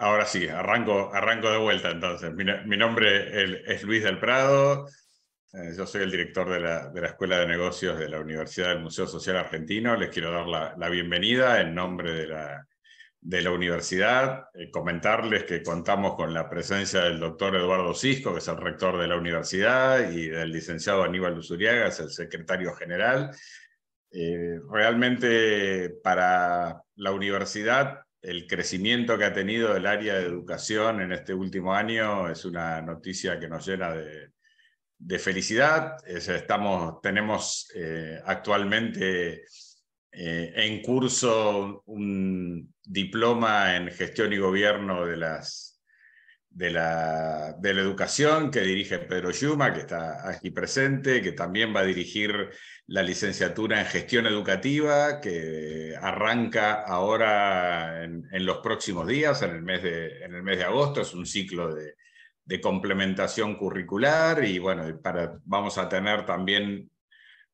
Ahora sí, arranco, arranco de vuelta entonces. Mi, nombre es Luis del Prado, eh, yo soy el director de la, de la, Escuela de Negocios de la Universidad del Museo Social Argentino. Les quiero dar la, la bienvenida en nombre de la, de la universidad, eh, comentarles que contamos con la presencia del doctor Eduardo Cisco, que es el rector de la universidad, y del licenciado Aníbal Usuriaga, es el secretario general. Eh, realmente para la universidad el crecimiento que ha tenido el área de educación en este último año es una noticia que nos llena de, felicidad. estamos, tenemos eh, actualmente eh, en curso un diploma en gestión y gobierno de, las, de, la, de la educación que dirige Pedro Yuma, que está aquí presente, que también va a dirigir la licenciatura en gestión educativa, que arranca ahora en, los próximos días, en el, mes de, en el mes de agosto, es un ciclo de, de complementación curricular y bueno, para, vamos a tener también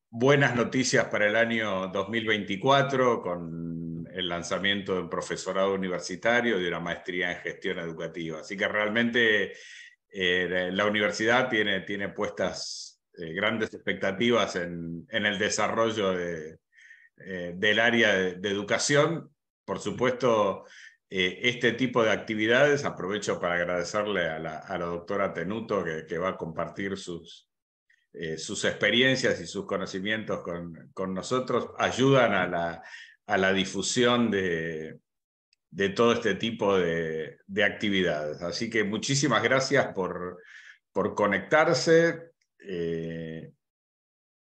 buenas noticias para el año 2024 con el lanzamiento de un profesorado universitario de una maestría en gestión educativa. Así que realmente eh, la universidad tiene, tiene puestas eh, grandes expectativas en, el desarrollo de, eh, del área de, educación. Por supuesto, este tipo de actividades, aprovecho para agradecerle a la, doctora Tenuto que, va a compartir sus, sus experiencias y sus conocimientos con, con nosotros, ayudan a la, a la difusión de, de todo este tipo de, de, actividades. Así que muchísimas gracias por, por conectarse. Eh,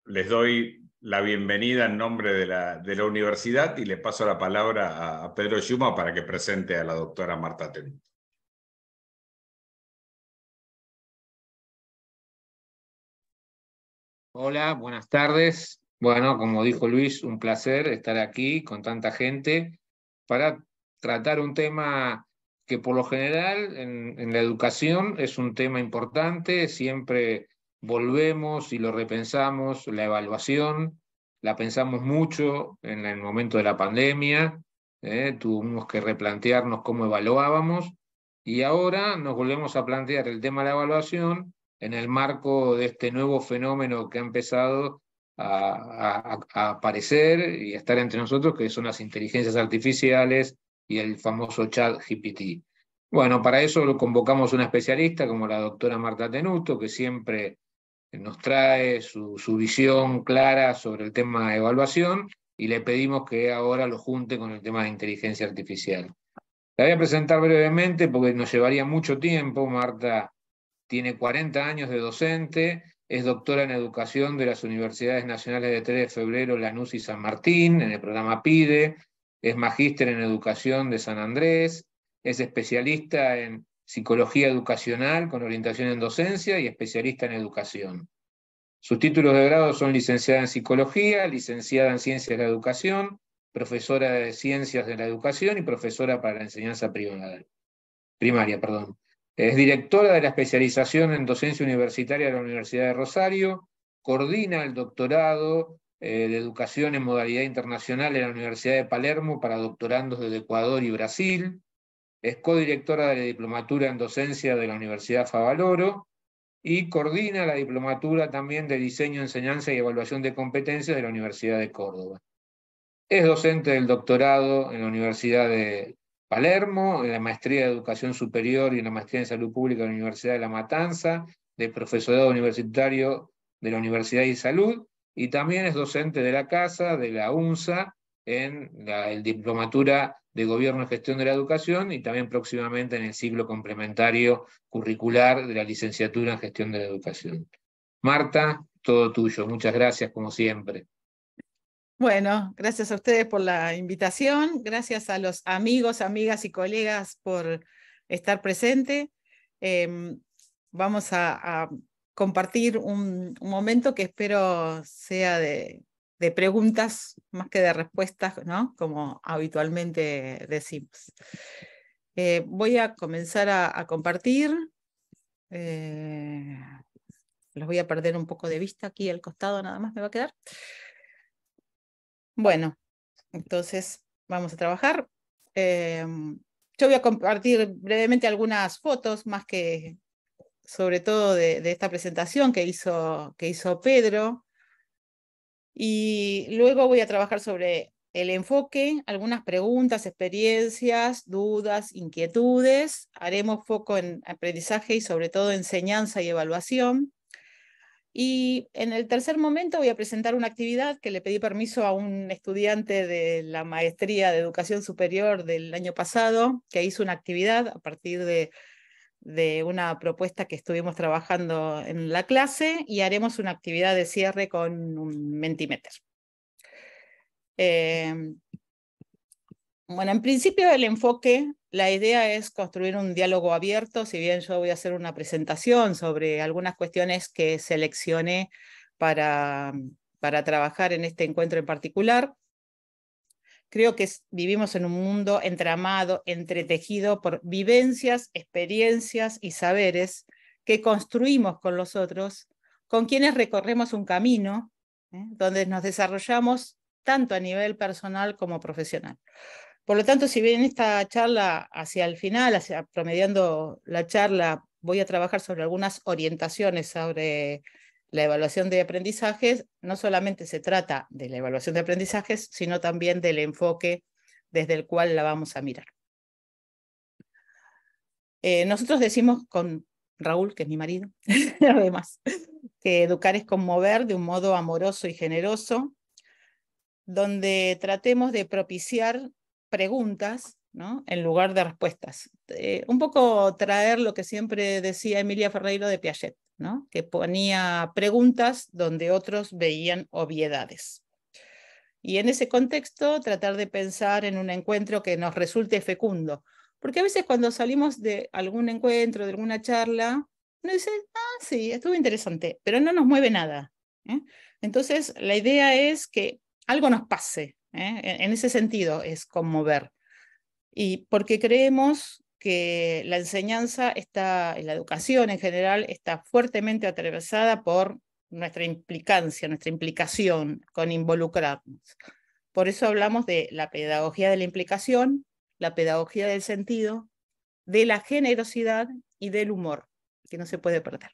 les doy la bienvenida en nombre de la, de la, universidad y le paso la palabra a, Pedro Yuma para que presente a la doctora Marta Tenuto. Hola, buenas tardes. Bueno, como dijo Luis, un placer estar aquí con tanta gente para tratar un tema que por lo general en, la educación es un tema importante, siempre volvemos y lo repensamos, la evaluación, la pensamos mucho en el momento de la pandemia, ¿eh? tuvimos que replantearnos cómo evaluábamos y ahora nos volvemos a plantear el tema de la evaluación en el marco de este nuevo fenómeno que ha empezado a, aparecer y a estar entre nosotros, que son las inteligencias artificiales y el famoso chat GPT. Bueno, para eso lo convocamos una especialista como la doctora Marta Tenuto, que siempre nos trae su, visión clara sobre el tema de evaluación y le pedimos que ahora lo junte con el tema de inteligencia artificial. La voy a presentar brevemente porque nos llevaría mucho tiempo. Marta tiene 40 años de docente, es doctora en educación de las Universidades Nacionales de 3 de Febrero, Lanús y San Martín, en el programa PIDE, es magíster en educación de San Andrés, es especialista en psicología educacional con orientación en docencia y especialista en educación. Sus títulos de grado son licenciada en psicología, licenciada en ciencias de la educación, profesora de ciencias de la educación y profesora para la enseñanza primaria. primaria. Perdón. Es directora de la especialización en docencia universitaria de la Universidad de Rosario, coordina el doctorado eh, de educación en modalidad internacional en la Universidad de Palermo para doctorandos de Ecuador y Brasil, es codirectora de la Diplomatura en Docencia de la Universidad Favaloro y coordina la Diplomatura también de Diseño, Enseñanza y Evaluación de Competencias de la Universidad de Córdoba. Es docente del doctorado en la Universidad de Palermo, en la Maestría de Educación Superior y en la Maestría en Salud Pública de la Universidad de La Matanza, de Profesorado Universitario de la Universidad de Salud, y también es docente de la Casa, de la UNSA, en la Diplomatura de Gobierno y Gestión de la Educación y también próximamente en el ciclo complementario curricular de la licenciatura en Gestión de la Educación. Marta, todo tuyo. Muchas gracias, como siempre. Bueno, gracias a ustedes por la invitación, gracias a los amigos, amigas y colegas por estar presente. Em, vamos a, compartir un, momento que espero sea de, preguntas más que de respuestas, ¿no? Como habitualmente decimos. Eh, voy a comenzar a, compartir. Eh, los voy a perder un poco de vista aquí al costado, nada más me va a quedar. Bueno, entonces vamos a trabajar. Eh, yo voy a compartir brevemente algunas fotos, más que sobre todo de, esta presentación que hizo, que hizo Pedro. Y luego voy a trabajar sobre el enfoque, algunas preguntas, experiencias, dudas, inquietudes. Haremos foco en aprendizaje y sobre todo enseñanza y evaluación. Y en el tercer momento voy a presentar una actividad que le pedí permiso a un estudiante de la maestría de educación superior del año pasado, que hizo una actividad a partir de, de una propuesta que estuvimos trabajando en la clase y haremos una actividad de cierre con un Mentimeter. Em, bueno, en principio el enfoque, la idea es construir un diálogo abierto, si bien yo voy a hacer una presentación sobre algunas cuestiones que seleccioné para, para trabajar en este encuentro en particular. Creo que vivimos en un mundo entramado, entretejido por vivencias, experiencias y saberes que construimos con los otros, con quienes recorremos un camino, ¿eh? donde nos desarrollamos tanto a nivel personal como profesional. Por lo tanto, si bien esta charla hacia el final, promediando la charla, voy a trabajar sobre algunas orientaciones sobre la evaluación de aprendizajes, no solamente se trata de la evaluación de aprendizajes, sino también del enfoque desde el cual la vamos a mirar. Eh, nosotros decimos con Raúl, que es mi marido, además, que educar es conmover de un modo amoroso y generoso, donde tratemos de propiciar preguntas ¿no? en lugar de respuestas. Eh, un poco traer lo que siempre decía Emilia Ferreiro de Piaget, ¿no? que ponía preguntas donde otros veían obviedades. Y en ese contexto, tratar de pensar en un encuentro que nos resulte fecundo. Porque a veces cuando salimos de algún encuentro, de alguna charla, uno dice, ah, sí, estuvo interesante, pero no nos mueve nada. ¿eh? Entonces, la idea es que algo nos pase. ¿Eh? En ese sentido es conmover. Y porque creemos que la enseñanza está, la educación en general, está fuertemente atravesada por nuestra implicancia, nuestra implicación con involucrarnos. Por eso hablamos de la pedagogía de la implicación, la pedagogía del sentido, de la generosidad y del humor, que no se puede perder.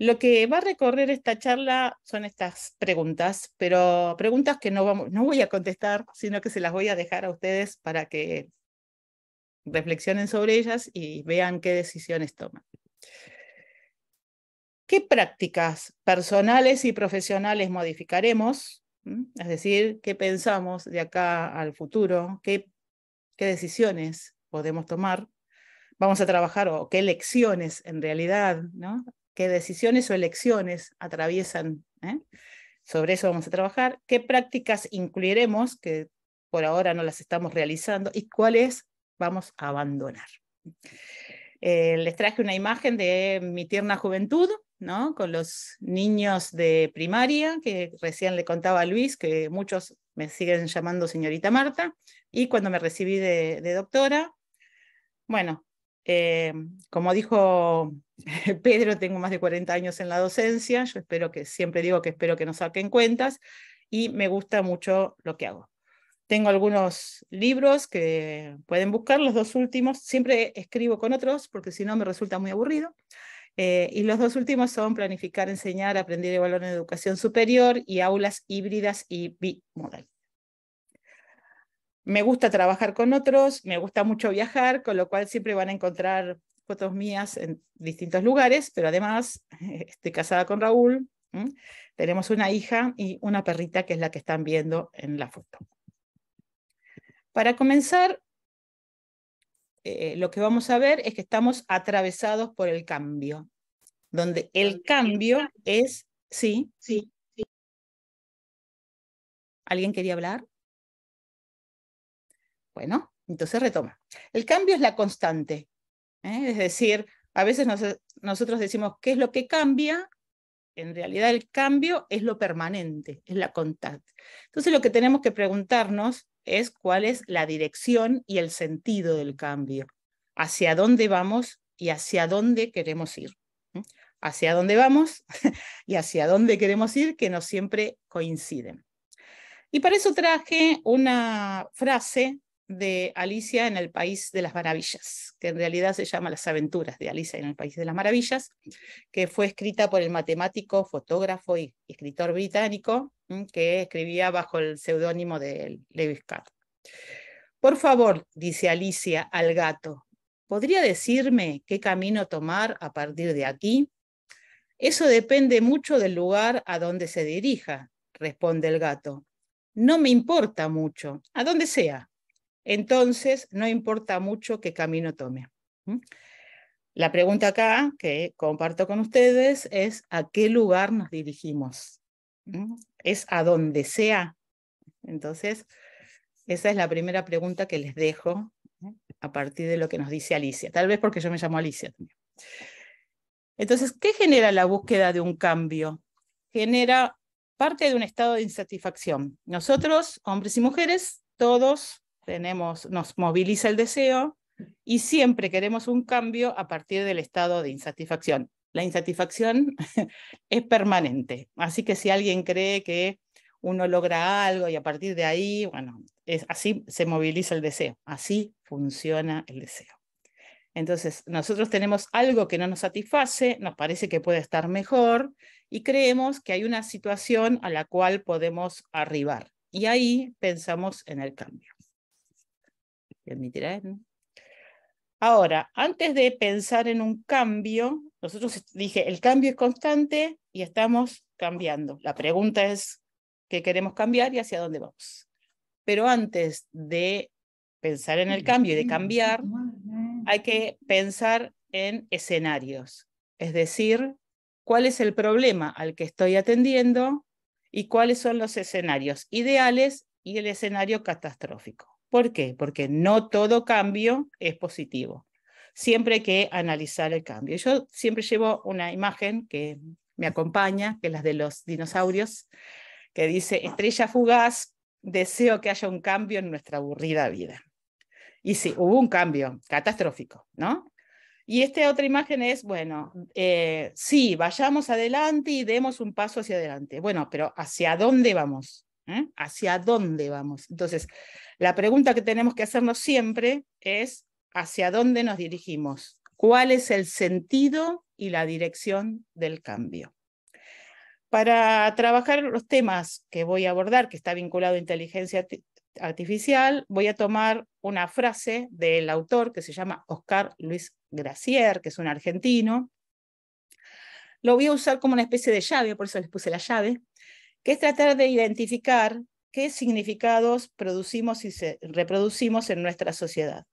Lo que va a recorrer esta charla son estas preguntas, pero preguntas que no, vamos, no voy a contestar, sino que se las voy a dejar a ustedes para que reflexionen sobre ellas y vean qué decisiones toman. ¿Qué prácticas personales y profesionales modificaremos? Es decir, ¿qué pensamos de acá al futuro? ¿Qué, qué decisiones podemos tomar? Vamos a trabajar o qué lecciones en realidad ¿no? Qué decisiones o elecciones atraviesan. ¿eh? Sobre eso vamos a trabajar. ¿Qué prácticas incluiremos, que por ahora no las estamos realizando, y cuáles vamos a abandonar? Eh, les traje una imagen de mi tierna juventud, ¿no? con los niños de primaria, que recién le contaba a Luis, que muchos me siguen llamando señorita Marta, y cuando me recibí de, de doctora, bueno, eh, como dijo Pedro, tengo más de 40 años en la docencia, yo espero que, siempre digo que espero que nos saquen cuentas y me gusta mucho lo que hago. Tengo algunos libros que pueden buscar, los dos últimos, siempre escribo con otros porque si no me resulta muy aburrido. Eh, y los dos últimos son Planificar, Enseñar, Aprender y Valor en Educación Superior y Aulas Híbridas y Bimodal. Me gusta trabajar con otros, me gusta mucho viajar, con lo cual siempre van a encontrar fotos mías en distintos lugares, pero además estoy casada con Raúl, tenemos una hija y una perrita que es la que están viendo en la foto. Para comenzar, eh, lo que vamos a ver es que estamos atravesados por el cambio, donde el cambio es, sí, sí. ¿Alguien quería hablar? Bueno, entonces retoma. El cambio es la constante. ¿eh? Es decir, a veces nosotros decimos, ¿qué es lo que cambia? En realidad el cambio es lo permanente, es la constante. Entonces lo que tenemos que preguntarnos es cuál es la dirección y el sentido del cambio, hacia dónde vamos y hacia dónde queremos ir. Hacia dónde vamos y hacia dónde queremos ir, que no siempre coinciden. Y para eso traje una frase de Alicia en el País de las Maravillas, que en realidad se llama Las aventuras de Alicia en el País de las Maravillas, que fue escrita por el matemático, fotógrafo y escritor británico que escribía bajo el seudónimo de Lewis Carroll. Por favor, dice Alicia al gato, ¿podría decirme qué camino tomar a partir de aquí? Eso depende mucho del lugar a donde se dirija, responde el gato. No me importa mucho, a donde sea. Entonces, no importa mucho qué camino tome. La pregunta acá que comparto con ustedes es ¿a qué lugar nos dirigimos? ¿Es a donde sea? Entonces, esa es la primera pregunta que les dejo a partir de lo que nos dice Alicia. Tal vez porque yo me llamo Alicia también. Entonces, ¿qué genera la búsqueda de un cambio? Genera parte de un estado de insatisfacción. Nosotros, hombres y mujeres, todos tenemos, nos moviliza el deseo y siempre queremos un cambio a partir del estado de insatisfacción. La insatisfacción es permanente, así que si alguien cree que uno logra algo y a partir de ahí, bueno, es, así se moviliza el deseo, así funciona el deseo. Entonces, nosotros tenemos algo que no nos satisface, nos parece que puede estar mejor y creemos que hay una situación a la cual podemos arribar. Y ahí pensamos en el cambio. Ahora, antes de pensar en un cambio, nosotros dije, el cambio es constante y estamos cambiando. La pregunta es, ¿qué queremos cambiar y hacia dónde vamos? Pero antes de pensar en el cambio y de cambiar, hay que pensar en escenarios, es decir, cuál es el problema al que estoy atendiendo y cuáles son los escenarios ideales y el escenario catastrófico. ¿Por qué? Porque no todo cambio es positivo. Siempre hay que analizar el cambio. Yo siempre llevo una imagen que me acompaña, que es la de los dinosaurios, que dice, estrella fugaz, deseo que haya un cambio en nuestra aburrida vida. Y sí, hubo un cambio catastrófico, ¿no? Y esta otra imagen es, bueno, eh, sí, vayamos adelante y demos un paso hacia adelante. Bueno, pero ¿hacia dónde vamos? ¿Eh? ¿Hacia dónde vamos? Entonces, la pregunta que tenemos que hacernos siempre es, ¿hacia dónde nos dirigimos? ¿Cuál es el sentido y la dirección del cambio? Para trabajar los temas que voy a abordar, que está vinculado a inteligencia artificial, voy a tomar una frase del autor que se llama Oscar Luis Gracier, que es un argentino. Lo voy a usar como una especie de llave, por eso les puse la llave, que es tratar de identificar qué significados producimos y reproducimos en nuestra sociedad.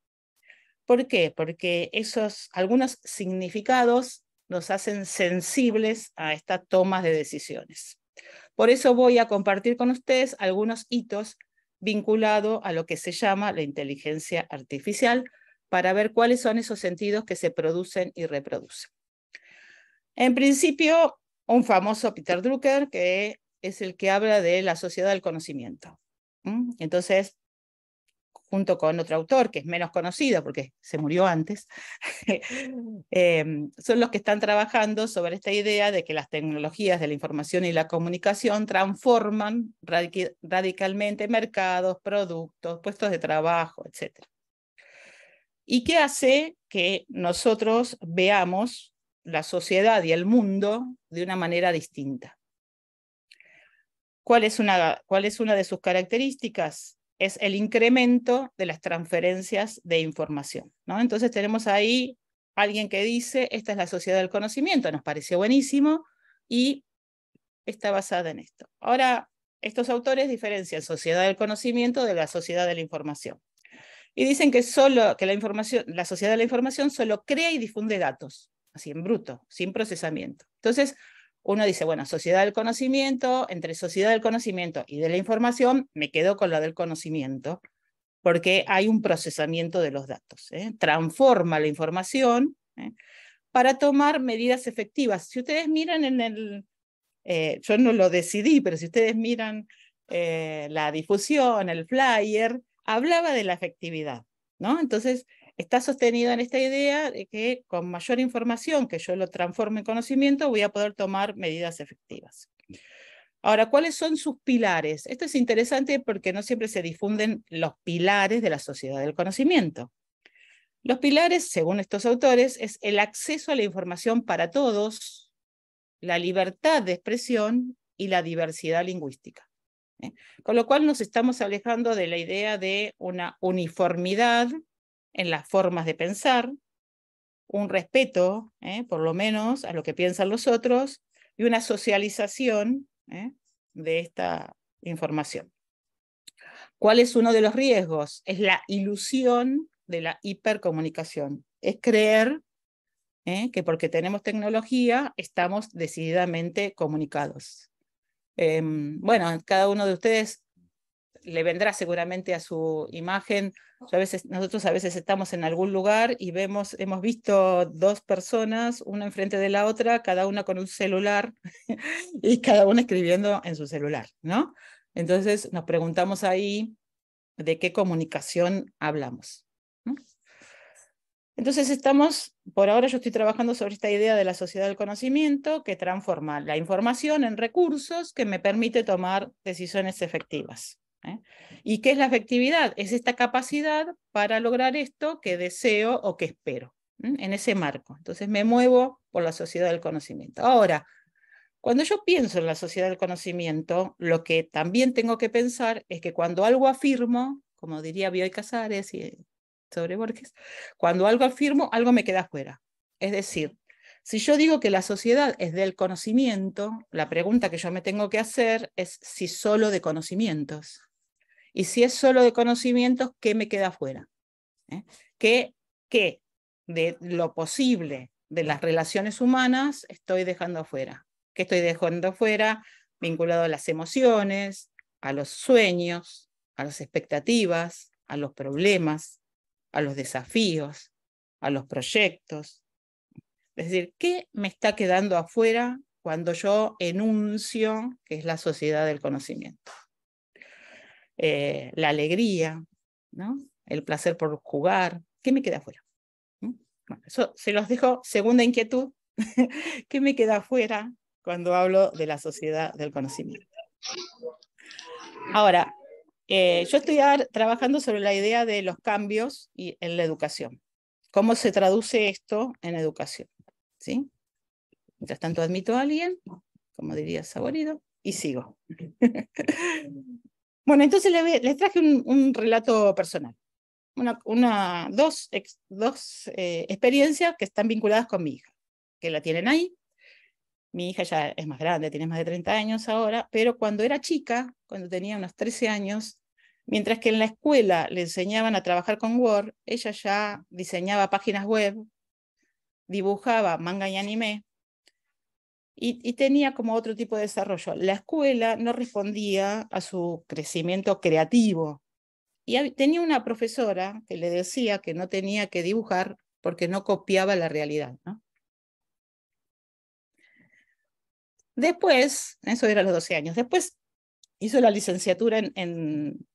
¿Por qué? Porque esos, algunos significados nos hacen sensibles a esta toma de decisiones. Por eso voy a compartir con ustedes algunos hitos vinculado a lo que se llama la inteligencia artificial para ver cuáles son esos sentidos que se producen y reproducen. En principio, un famoso Peter Drucker, que es el que habla de la sociedad del conocimiento. Entonces, junto con otro autor que es menos conocido porque se murió antes, em, son los que están trabajando sobre esta idea de que las tecnologías de la información y la comunicación transforman radicalmente mercados, productos, puestos de trabajo, etc. ¿Y qué hace que nosotros veamos la sociedad y el mundo de una manera distinta? ¿Cuál es una, cuál es una de sus características? es el incremento de las transferencias de información. ¿no? Entonces tenemos ahí alguien que dice, esta es la sociedad del conocimiento, nos pareció buenísimo y está basada en esto. Ahora, estos autores diferencian sociedad del conocimiento de la sociedad de la información. Y dicen que solo que la información, la sociedad de la información solo crea y difunde datos, así en bruto, sin procesamiento. Entonces, uno dice, bueno, sociedad del conocimiento, entre sociedad del conocimiento y de la información, me quedo con la del conocimiento, porque hay un procesamiento de los datos. ¿eh? Transforma la información ¿eh? para tomar medidas efectivas. Si ustedes miran en el, eh, yo no lo decidí, pero si ustedes miran la difusión, el flyer, hablaba de la efectividad. ¿no? Entonces, está sostenido en esta idea de que con mayor información que yo lo transforme en conocimiento voy a poder tomar medidas efectivas. Ahora, ¿cuáles son sus pilares? Esto es interesante porque no siempre se difunden los pilares de la sociedad del conocimiento. Los pilares, según estos autores, es el acceso a la información para todos, la libertad de expresión y la diversidad lingüística. ¿eh? Con lo cual nos estamos alejando de la idea de una uniformidad en las formas de pensar, un respeto, ¿eh? por lo menos, a lo que piensan los otros, y una socialización ¿eh? de esta información. ¿Cuál es uno de los riesgos? Es la ilusión de la hipercomunicación. Es creer que porque tenemos tecnología estamos decididamente comunicados. Em, bueno, cada uno de ustedes le vendrá seguramente a su imagen. Nosotros a veces estamos en algún lugar y vemos, hemos visto dos personas, una enfrente de la otra, cada una con un celular y cada una escribiendo en su celular, ¿no? Entonces nos preguntamos ahí de qué comunicación hablamos. Entonces estamos, por ahora yo estoy trabajando sobre esta idea de la sociedad del conocimiento que transforma la información en recursos que me permite tomar decisiones efectivas. ¿Eh? ¿Y qué es la efectividad? Es esta capacidad para lograr esto que deseo o que espero en ese marco. Entonces me muevo por la sociedad del conocimiento. Ahora, cuando yo pienso en la sociedad del conocimiento, lo que también tengo que pensar es que cuando algo afirmo, como diría Bioy Casares y sobre Borges, cuando algo afirmo, algo me queda fuera. Es decir, si yo digo que la sociedad es del conocimiento, la pregunta que yo me tengo que hacer es si solo de conocimientos. Y si es solo de conocimientos, ¿qué me queda fuera? ¿Eh? ¿Qué, ¿Qué de lo posible de las relaciones humanas estoy dejando afuera? ¿Qué estoy dejando afuera? Vinculado a las emociones, a los sueños, a las expectativas, a los problemas, a los desafíos, a los proyectos. Es decir, ¿qué me está quedando afuera cuando yo enuncio que es la sociedad del conocimiento? Eh, la alegría, ¿no? el placer por jugar, ¿qué me queda afuera? ¿Mm? eso se los dejo, segunda inquietud, ¿qué me queda afuera cuando hablo de la sociedad del conocimiento? Ahora, eh, yo estoy trabajando sobre la idea de los cambios y, en la educación. ¿Cómo se traduce esto en educación? ¿Sí? Mientras tanto admito a alguien, como diría Saborido, y sigo. bueno, entonces les, traje un, relato personal. Una, dos, dos eh, experiencias que están vinculadas con mi hija, que la tienen ahí. Mi hija ya es más grande, tiene más de 30 años ahora, pero cuando era chica, cuando tenía unos 13 años, mientras que en la escuela le enseñaban a trabajar con Word, ella ya diseñaba páginas web, dibujaba manga y anime, y, tenía como otro tipo de desarrollo. La escuela no respondía a su crecimiento creativo. Y tenía una profesora que le decía que no tenía que dibujar porque no copiaba la realidad. Después, eso era los 12 años, después hizo la licenciatura en, en,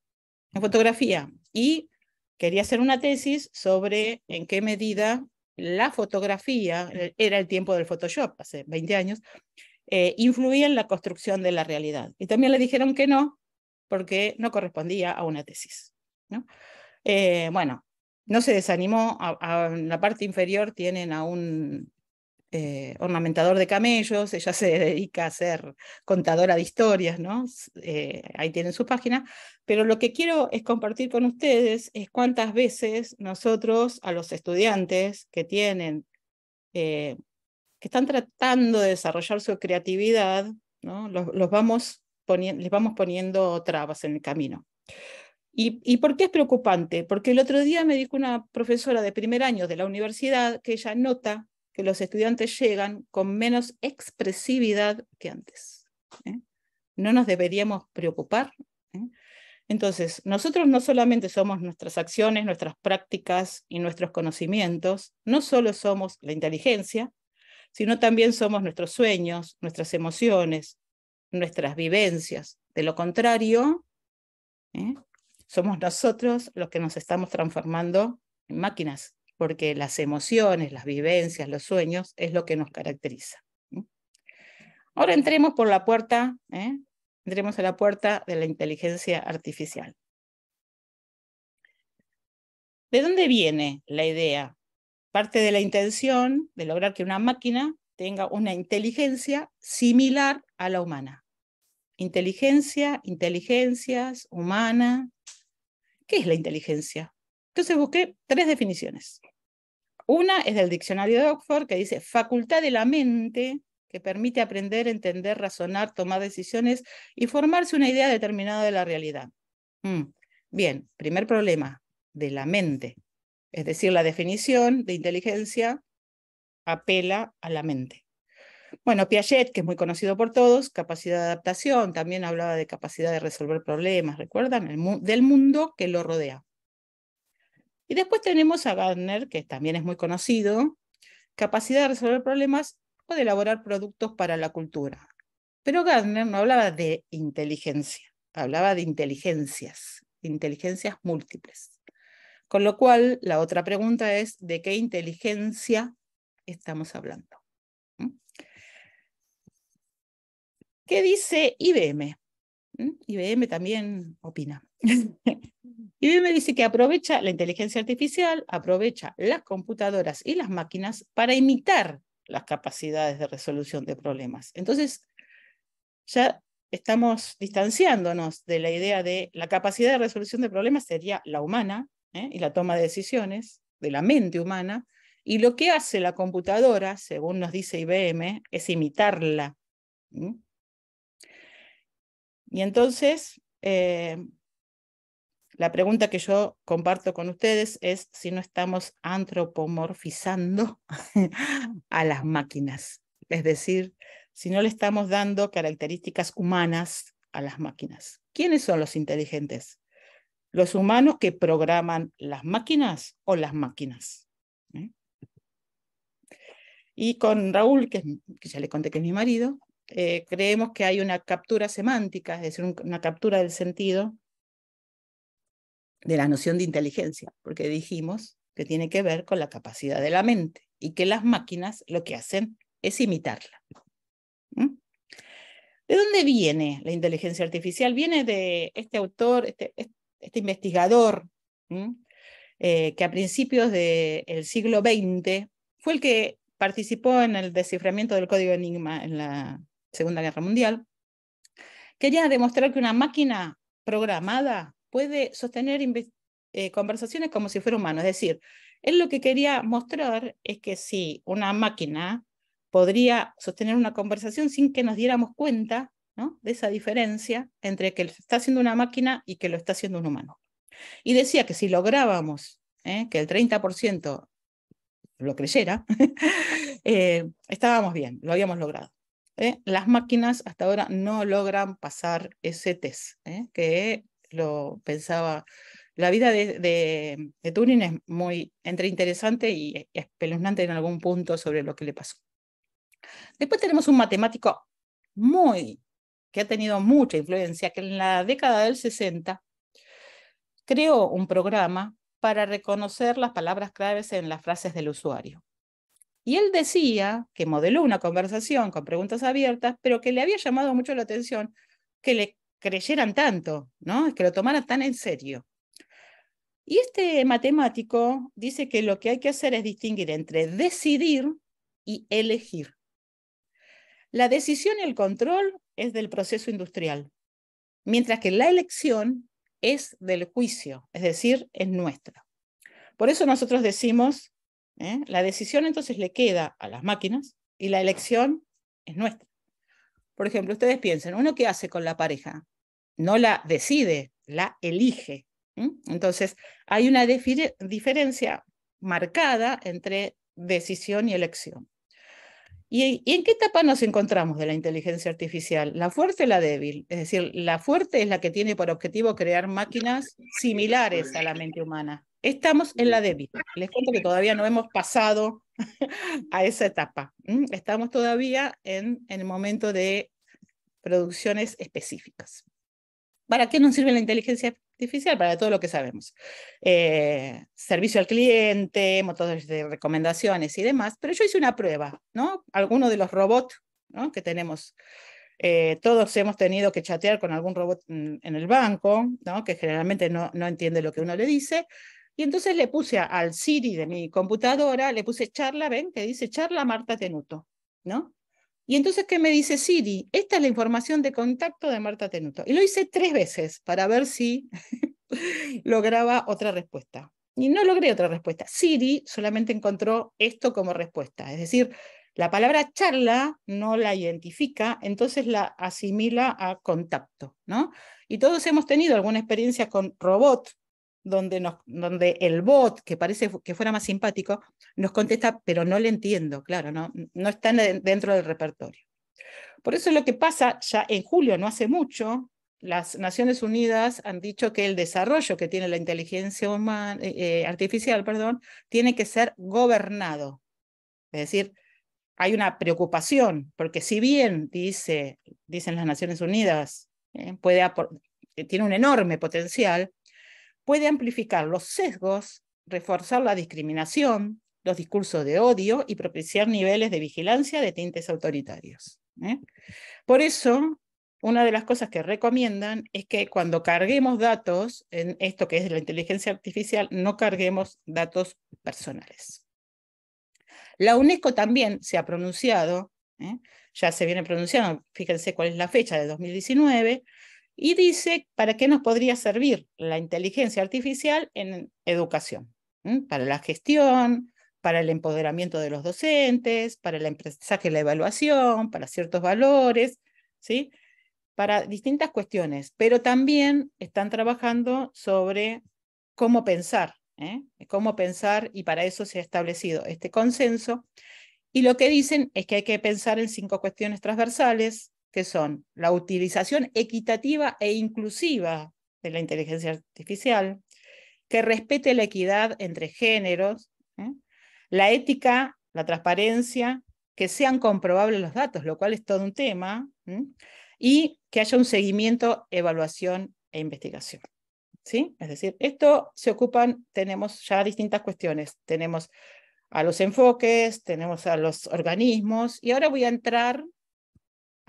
fotografía y quería hacer una tesis sobre en qué medida la fotografía, eh, era el tiempo del Photoshop, hace 20 años, eh, influía en la construcción de la realidad. Y también le dijeron que no, porque no correspondía a una tesis. ¿no? Eh, bueno, no se desanimó, en la parte inferior tienen a un eh, ornamentador de camellos, ella se dedica a ser contadora de historias, ¿no? Eh, ahí tienen su página, pero lo que quiero es compartir con ustedes es cuántas veces nosotros a los estudiantes que tienen, eh, que están tratando de desarrollar su creatividad, ¿no? Los, vamos les vamos poniendo trabas en el camino. ¿Y, ¿Y por qué es preocupante? Porque el otro día me dijo una profesora de primer año de la universidad que ella nota que los estudiantes llegan con menos expresividad que antes. ¿eh? No nos deberíamos preocupar. ¿eh? Entonces, nosotros no solamente somos nuestras acciones, nuestras prácticas y nuestros conocimientos, no solo somos la inteligencia, sino también somos nuestros sueños, nuestras emociones, nuestras vivencias. De lo contrario, ¿eh? somos nosotros los que nos estamos transformando en máquinas porque las emociones, las vivencias, los sueños es lo que nos caracteriza. Ahora entremos por la puerta ¿eh? entremos a la puerta de la inteligencia artificial. ¿De dónde viene la idea? Parte de la intención de lograr que una máquina tenga una inteligencia similar a la humana. Inteligencia, inteligencias, humana. ¿Qué es la inteligencia? Entonces busqué tres definiciones. Una es del diccionario de Oxford que dice facultad de la mente que permite aprender, entender, razonar, tomar decisiones y formarse una idea determinada de la realidad. Mm, bien, primer problema, de la mente. Es decir, la definición de inteligencia apela a la mente. Bueno, Piaget, que es muy conocido por todos, capacidad de adaptación, también hablaba de capacidad de resolver problemas, ¿recuerdan? del mundo que lo rodea. Y después tenemos a Gardner, que también es muy conocido, capacidad de resolver problemas o de elaborar productos para la cultura. Pero Gardner no hablaba de inteligencia, hablaba de inteligencias, inteligencias múltiples. Con lo cual, la otra pregunta es, ¿de qué inteligencia estamos hablando? ¿Mm? ¿Qué dice IBM? IBM también opina. IBM dice que aprovecha la inteligencia artificial, aprovecha las computadoras y las máquinas para imitar las capacidades de resolución de problemas. Entonces, ya estamos distanciándonos de la idea de la capacidad de resolución de problemas sería la humana, ¿eh? y la toma de decisiones de la mente humana, y lo que hace la computadora, según nos dice IBM, es imitarla. Y entonces, eh, la pregunta que yo comparto con ustedes es si no estamos antropomorfizando a las máquinas, es decir, si no le estamos dando características humanas a las máquinas. ¿Quiénes son los inteligentes? ¿Los humanos que programan las máquinas o las máquinas? ¿Eh? Y con Raúl, que, ya le conté que es mi marido, eh, creemos que hay una captura semántica, es decir, una captura del sentido de la noción de inteligencia, porque dijimos que tiene que ver con la capacidad de la mente y que las máquinas lo que hacen es imitarla. ¿De dónde viene la inteligencia artificial? Viene de este autor, este, este investigador, eh, que a principios del siglo XX fue el que participó en el desciframiento del código Enigma en la Segunda Guerra Mundial, quería demostrar que una máquina programada puede sostener eh, conversaciones como si fuera humano. Es decir, él lo que quería mostrar es que si una máquina podría sostener una conversación sin que nos diéramos cuenta, de esa diferencia entre que lo está haciendo una máquina y que lo está haciendo un humano. Y decía que si lográbamos ¿eh? que el 30% lo creyera, eh, estábamos bien, lo habíamos logrado. ¿Eh? Las máquinas hasta ahora no logran pasar ese test, que lo pensaba. La vida de, Turing es muy entre interesante y espeluznante en algún punto sobre lo que le pasó. Después tenemos un matemático muy que ha tenido mucha influencia, que en la década del 60 creó un programa para reconocer las palabras claves en las frases del usuario. Y él decía que modeló una conversación con preguntas abiertas, pero que le había llamado mucho la atención que le creyeran tanto, ¿no? que lo tomaran tan en serio. Y este matemático dice que lo que hay que hacer es distinguir entre decidir y elegir. La decisión y el control es del proceso industrial, mientras que la elección es del juicio, es decir, es nuestra. Por eso nosotros decimos, ¿eh? la decisión entonces le queda a las máquinas y la elección es nuestra. Por ejemplo, ustedes piensen, ¿uno qué hace con la pareja? No la decide, la elige. Entonces, hay una diferencia marcada entre decisión y elección. ¿Y, en qué etapa nos encontramos de la inteligencia artificial? ¿La fuerte o la débil? Es decir, la fuerte es la que tiene por objetivo crear máquinas similares a la mente humana. Estamos en la débil. Les cuento que todavía no hemos pasado a esa etapa. Estamos todavía en el momento de producciones específicas. ¿Para qué nos sirve la inteligencia artificial? Para todo lo que sabemos. Eh, servicio al cliente, motores de recomendaciones y demás. Pero yo hice una prueba, ¿no? Algunos de los robots ¿no? que tenemos Eh, todos hemos tenido que chatear con algún robot en, el banco, ¿no? que generalmente no, no entiende lo que uno le dice. Y entonces le puse al Siri de mi computadora, le puse charla, ven, que dice charla Marta Tenuto, ¿no? Y entonces, ¿qué me dice Siri? Esta es la información de contacto de Marta Tenuto. Y lo hice tres veces para ver si lograba otra respuesta. Y no logré otra respuesta. Siri solamente encontró esto como respuesta. Es decir, la palabra charla no la identifica, entonces la asimila a contacto, ¿no? Y todos hemos tenido alguna experiencia con robot, donde, el bot, que parece que fuera más simpático, nos contesta, pero no le entiendo, claro, no, no está dentro del repertorio. Por eso lo que pasa, ya en julio, no hace mucho, las Naciones Unidas han dicho que el desarrollo que tiene la inteligencia humana, eh, eh, artificial perdón, tiene que ser gobernado. Es decir, hay una preocupación, porque si bien dice, dicen las Naciones Unidas, eh, puede tiene un enorme potencial, puede amplificar los sesgos, reforzar la discriminación, los discursos de odio y propiciar niveles de vigilancia de tintes autoritarios. Por eso, una de las cosas que recomiendan es que cuando carguemos datos en esto que es la inteligencia artificial, no carguemos datos personales. La UNESCO también se ha pronunciado, ¿eh? ya se viene pronunciando, fíjense cuál es la fecha de 2019, y dice para qué nos podría servir la inteligencia artificial en educación, para la gestión, para el empoderamiento de los docentes, para el aprendizaje y la evaluación, para ciertos valores, ¿sí? para distintas cuestiones, pero también están trabajando sobre cómo pensar, ¿eh? cómo pensar y para eso se ha establecido este consenso. Y lo que dicen es que hay que pensar en cinco cuestiones transversales, que son la utilización equitativa e inclusiva de la inteligencia artificial, que respete la equidad entre géneros, ¿eh? la ética, la transparencia, que sean comprobables los datos, lo cual es todo un tema, y que haya un seguimiento, evaluación e investigación. ¿Sí? Es decir, esto se ocupan, tenemos ya distintas cuestiones. Tenemos a los enfoques, tenemos a los organismos, y ahora voy a entrar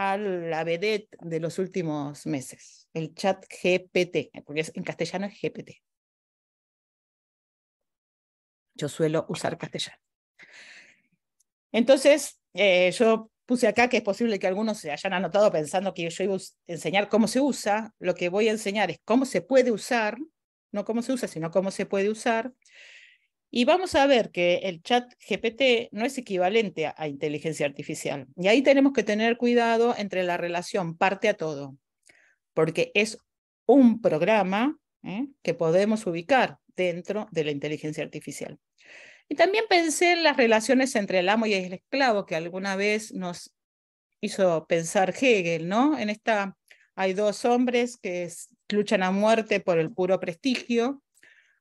a la vedette de los últimos meses, el chat GPT, en castellano es GPT. Yo suelo usar castellano. Entonces, eh, yo puse acá que es posible que algunos se hayan anotado pensando que yo iba a enseñar cómo se usa. Lo que voy a enseñar es cómo se puede usar, no cómo se usa, sino cómo se puede usar. Y vamos a ver que el chat GPT no es equivalente a, inteligencia artificial. Y ahí tenemos que tener cuidado entre la relación parte a todo, porque es un programa ¿eh? que podemos ubicar dentro de la inteligencia artificial. Y también pensé en las relaciones entre el amo y el esclavo, que alguna vez nos hizo pensar Hegel, ¿no? En esta hay dos hombres que luchan a muerte por el puro prestigio,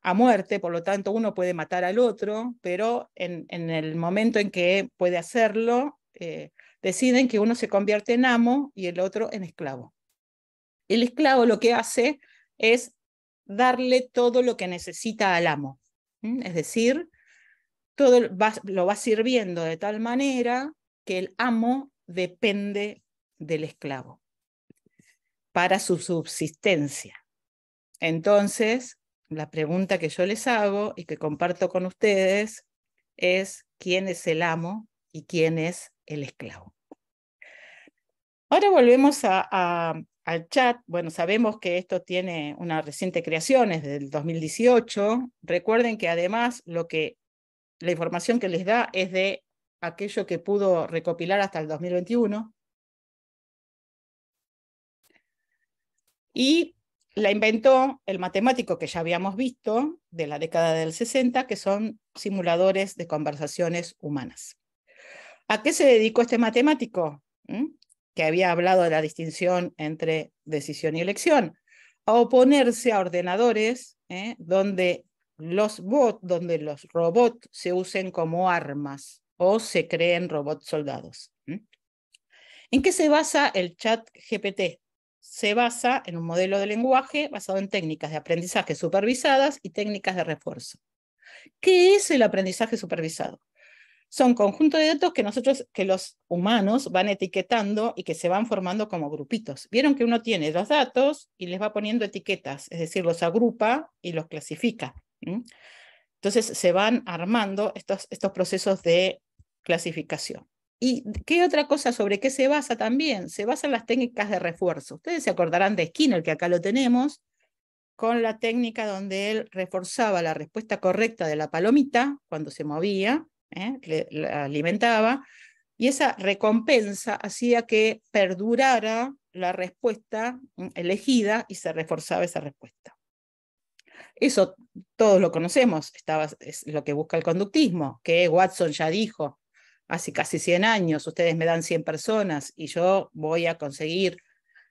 a muerte, por lo tanto uno puede matar al otro, pero en, el momento en que puede hacerlo, eh, deciden que uno se convierte en amo y el otro en esclavo. El esclavo lo que hace es darle todo lo que necesita al amo, es decir, todo lo va sirviendo de tal manera que el amo depende del esclavo para su subsistencia. Entonces, la pregunta que yo les hago y que comparto con ustedes es quién es el amo y quién es el esclavo. Ahora volvemos al chat. Bueno, sabemos que esto tiene una reciente creación, es del 2018. Recuerden que además lo que la información que les da es de aquello que pudo recopilar hasta el 2021. Y la inventó el matemático que ya habíamos visto de la década del 60, que son simuladores de conversaciones humanas. ¿A qué se dedicó este matemático? ¿Mm? Que había hablado de la distinción entre decisión y elección. A oponerse a ordenadores ¿eh? donde los donde los robots se usen como armas o se creen robots soldados. ¿En qué se basa el chat GPT? Se basa en un modelo de lenguaje basado en técnicas de aprendizaje supervisadas y técnicas de refuerzo. ¿Qué es el aprendizaje supervisado? son conjuntos de datos que nosotros, que los humanos van etiquetando y que se van formando como grupitos. Vieron que uno tiene los datos y les va poniendo etiquetas, es decir, los agrupa y los clasifica. Entonces se van armando estos, estos procesos de clasificación. ¿Y qué otra cosa sobre qué se basa también? Se basa en las técnicas de refuerzo. Ustedes se acordarán de Skinner, que acá lo tenemos, con la técnica donde él reforzaba la respuesta correcta de la palomita cuando se movía, ¿eh? la alimentaba, y esa recompensa hacía que perdurara la respuesta elegida y se reforzaba esa respuesta. Eso todos lo conocemos, es lo que busca el conductismo, que Watson ya dijo hace casi 100 años, ustedes me dan 100 personas y yo voy a conseguir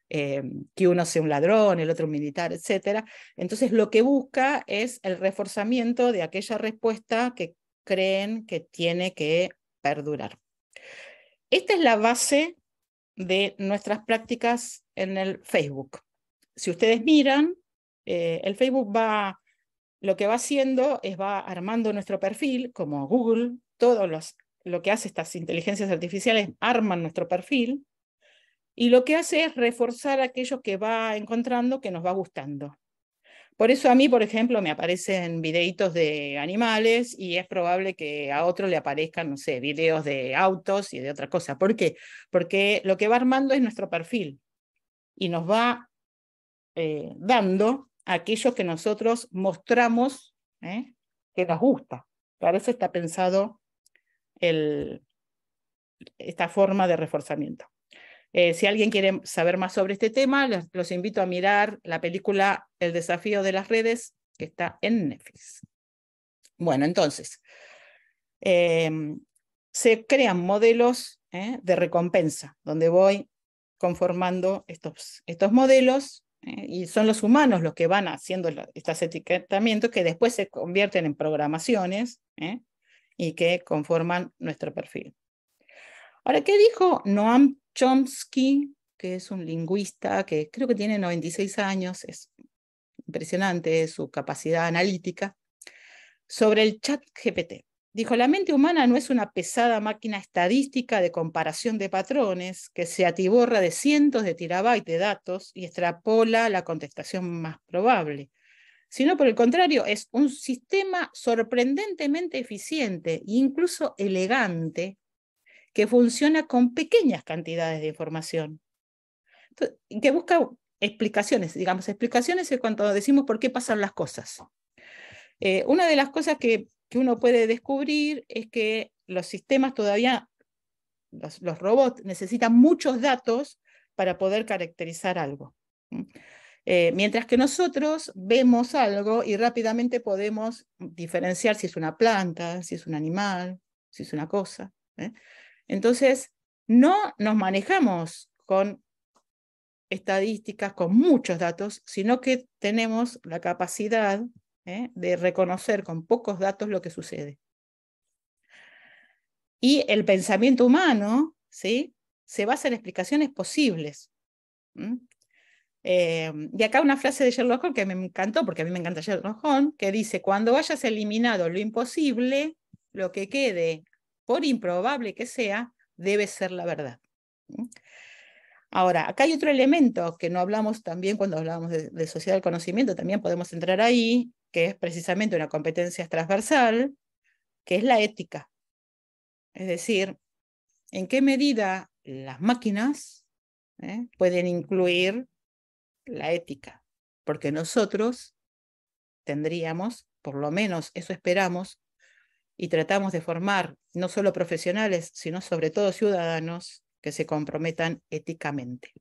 eh, que uno sea un ladrón, el otro un militar, etc. Entonces lo que busca es el reforzamiento de aquella respuesta que creen que tiene que perdurar. Esta es la base de nuestras prácticas en el Facebook. Si ustedes miran, eh, el Facebook va, lo que va haciendo es va armando nuestro perfil, como Google, todo los, lo que hace estas inteligencias artificiales arman nuestro perfil, y lo que hace es reforzar aquello que va encontrando que nos va gustando. Por eso a mí, por ejemplo, me aparecen videitos de animales y es probable que a otro le aparezcan, no sé, videos de autos y de otra cosa. ¿Por qué? Porque lo que va armando es nuestro perfil y nos va eh, dando aquello que nosotros mostramos ¿eh? que nos gusta. Para eso está pensado esta forma de reforzamiento. Eh, si alguien quiere saber más sobre este tema, los, invito a mirar la película El desafío de las redes, que está en Netflix. Bueno, entonces, em, se crean modelos ¿eh? de recompensa, donde voy conformando estos, estos modelos ¿eh? y son los humanos los que van haciendo estos etiquetamientos que después se convierten en programaciones y que conforman nuestro perfil. Ahora, ¿qué dijo Noam Chomsky, que es un lingüista que creo que tiene 96 años, es impresionante su capacidad analítica, sobre el chat GPT. Dijo, la mente humana no es una pesada máquina estadística de comparación de patrones que se atiborra de cientos de terabytes de datos y extrapola la contestación más probable, sino por el contrario, es un sistema sorprendentemente eficiente e incluso elegante que funciona con pequeñas cantidades de información, que busca explicaciones, digamos, explicaciones es cuando decimos por qué pasan las cosas. Eh, una de las cosas que, que, uno puede descubrir es que los sistemas todavía, los, robots, necesitan muchos datos para poder caracterizar algo. Eh, mientras que nosotros vemos algo y rápidamente podemos diferenciar si es una planta, si es un animal, si es una cosa. ¿eh? Entonces, no nos manejamos con estadísticas, con muchos datos, sino que tenemos la capacidad ¿eh? de reconocer con pocos datos lo que sucede. Y el pensamiento humano ¿sí? se basa en explicaciones posibles. Eh, y acá una frase de Sherlock Holmes que me encantó, porque a mí me encanta Sherlock Holmes, que dice, cuando hayas eliminado lo imposible, lo que quede por improbable que sea, debe ser la verdad. Ahora, acá hay otro elemento que no hablamos también cuando hablamos de, sociedad del conocimiento, también podemos entrar ahí, que es precisamente una competencia transversal, que es la ética. Es decir, en qué medida las máquinas eh, pueden incluir la ética, porque nosotros tendríamos, por lo menos eso esperamos, y tratamos de formar no solo profesionales, sino sobre todo ciudadanos que se comprometan éticamente.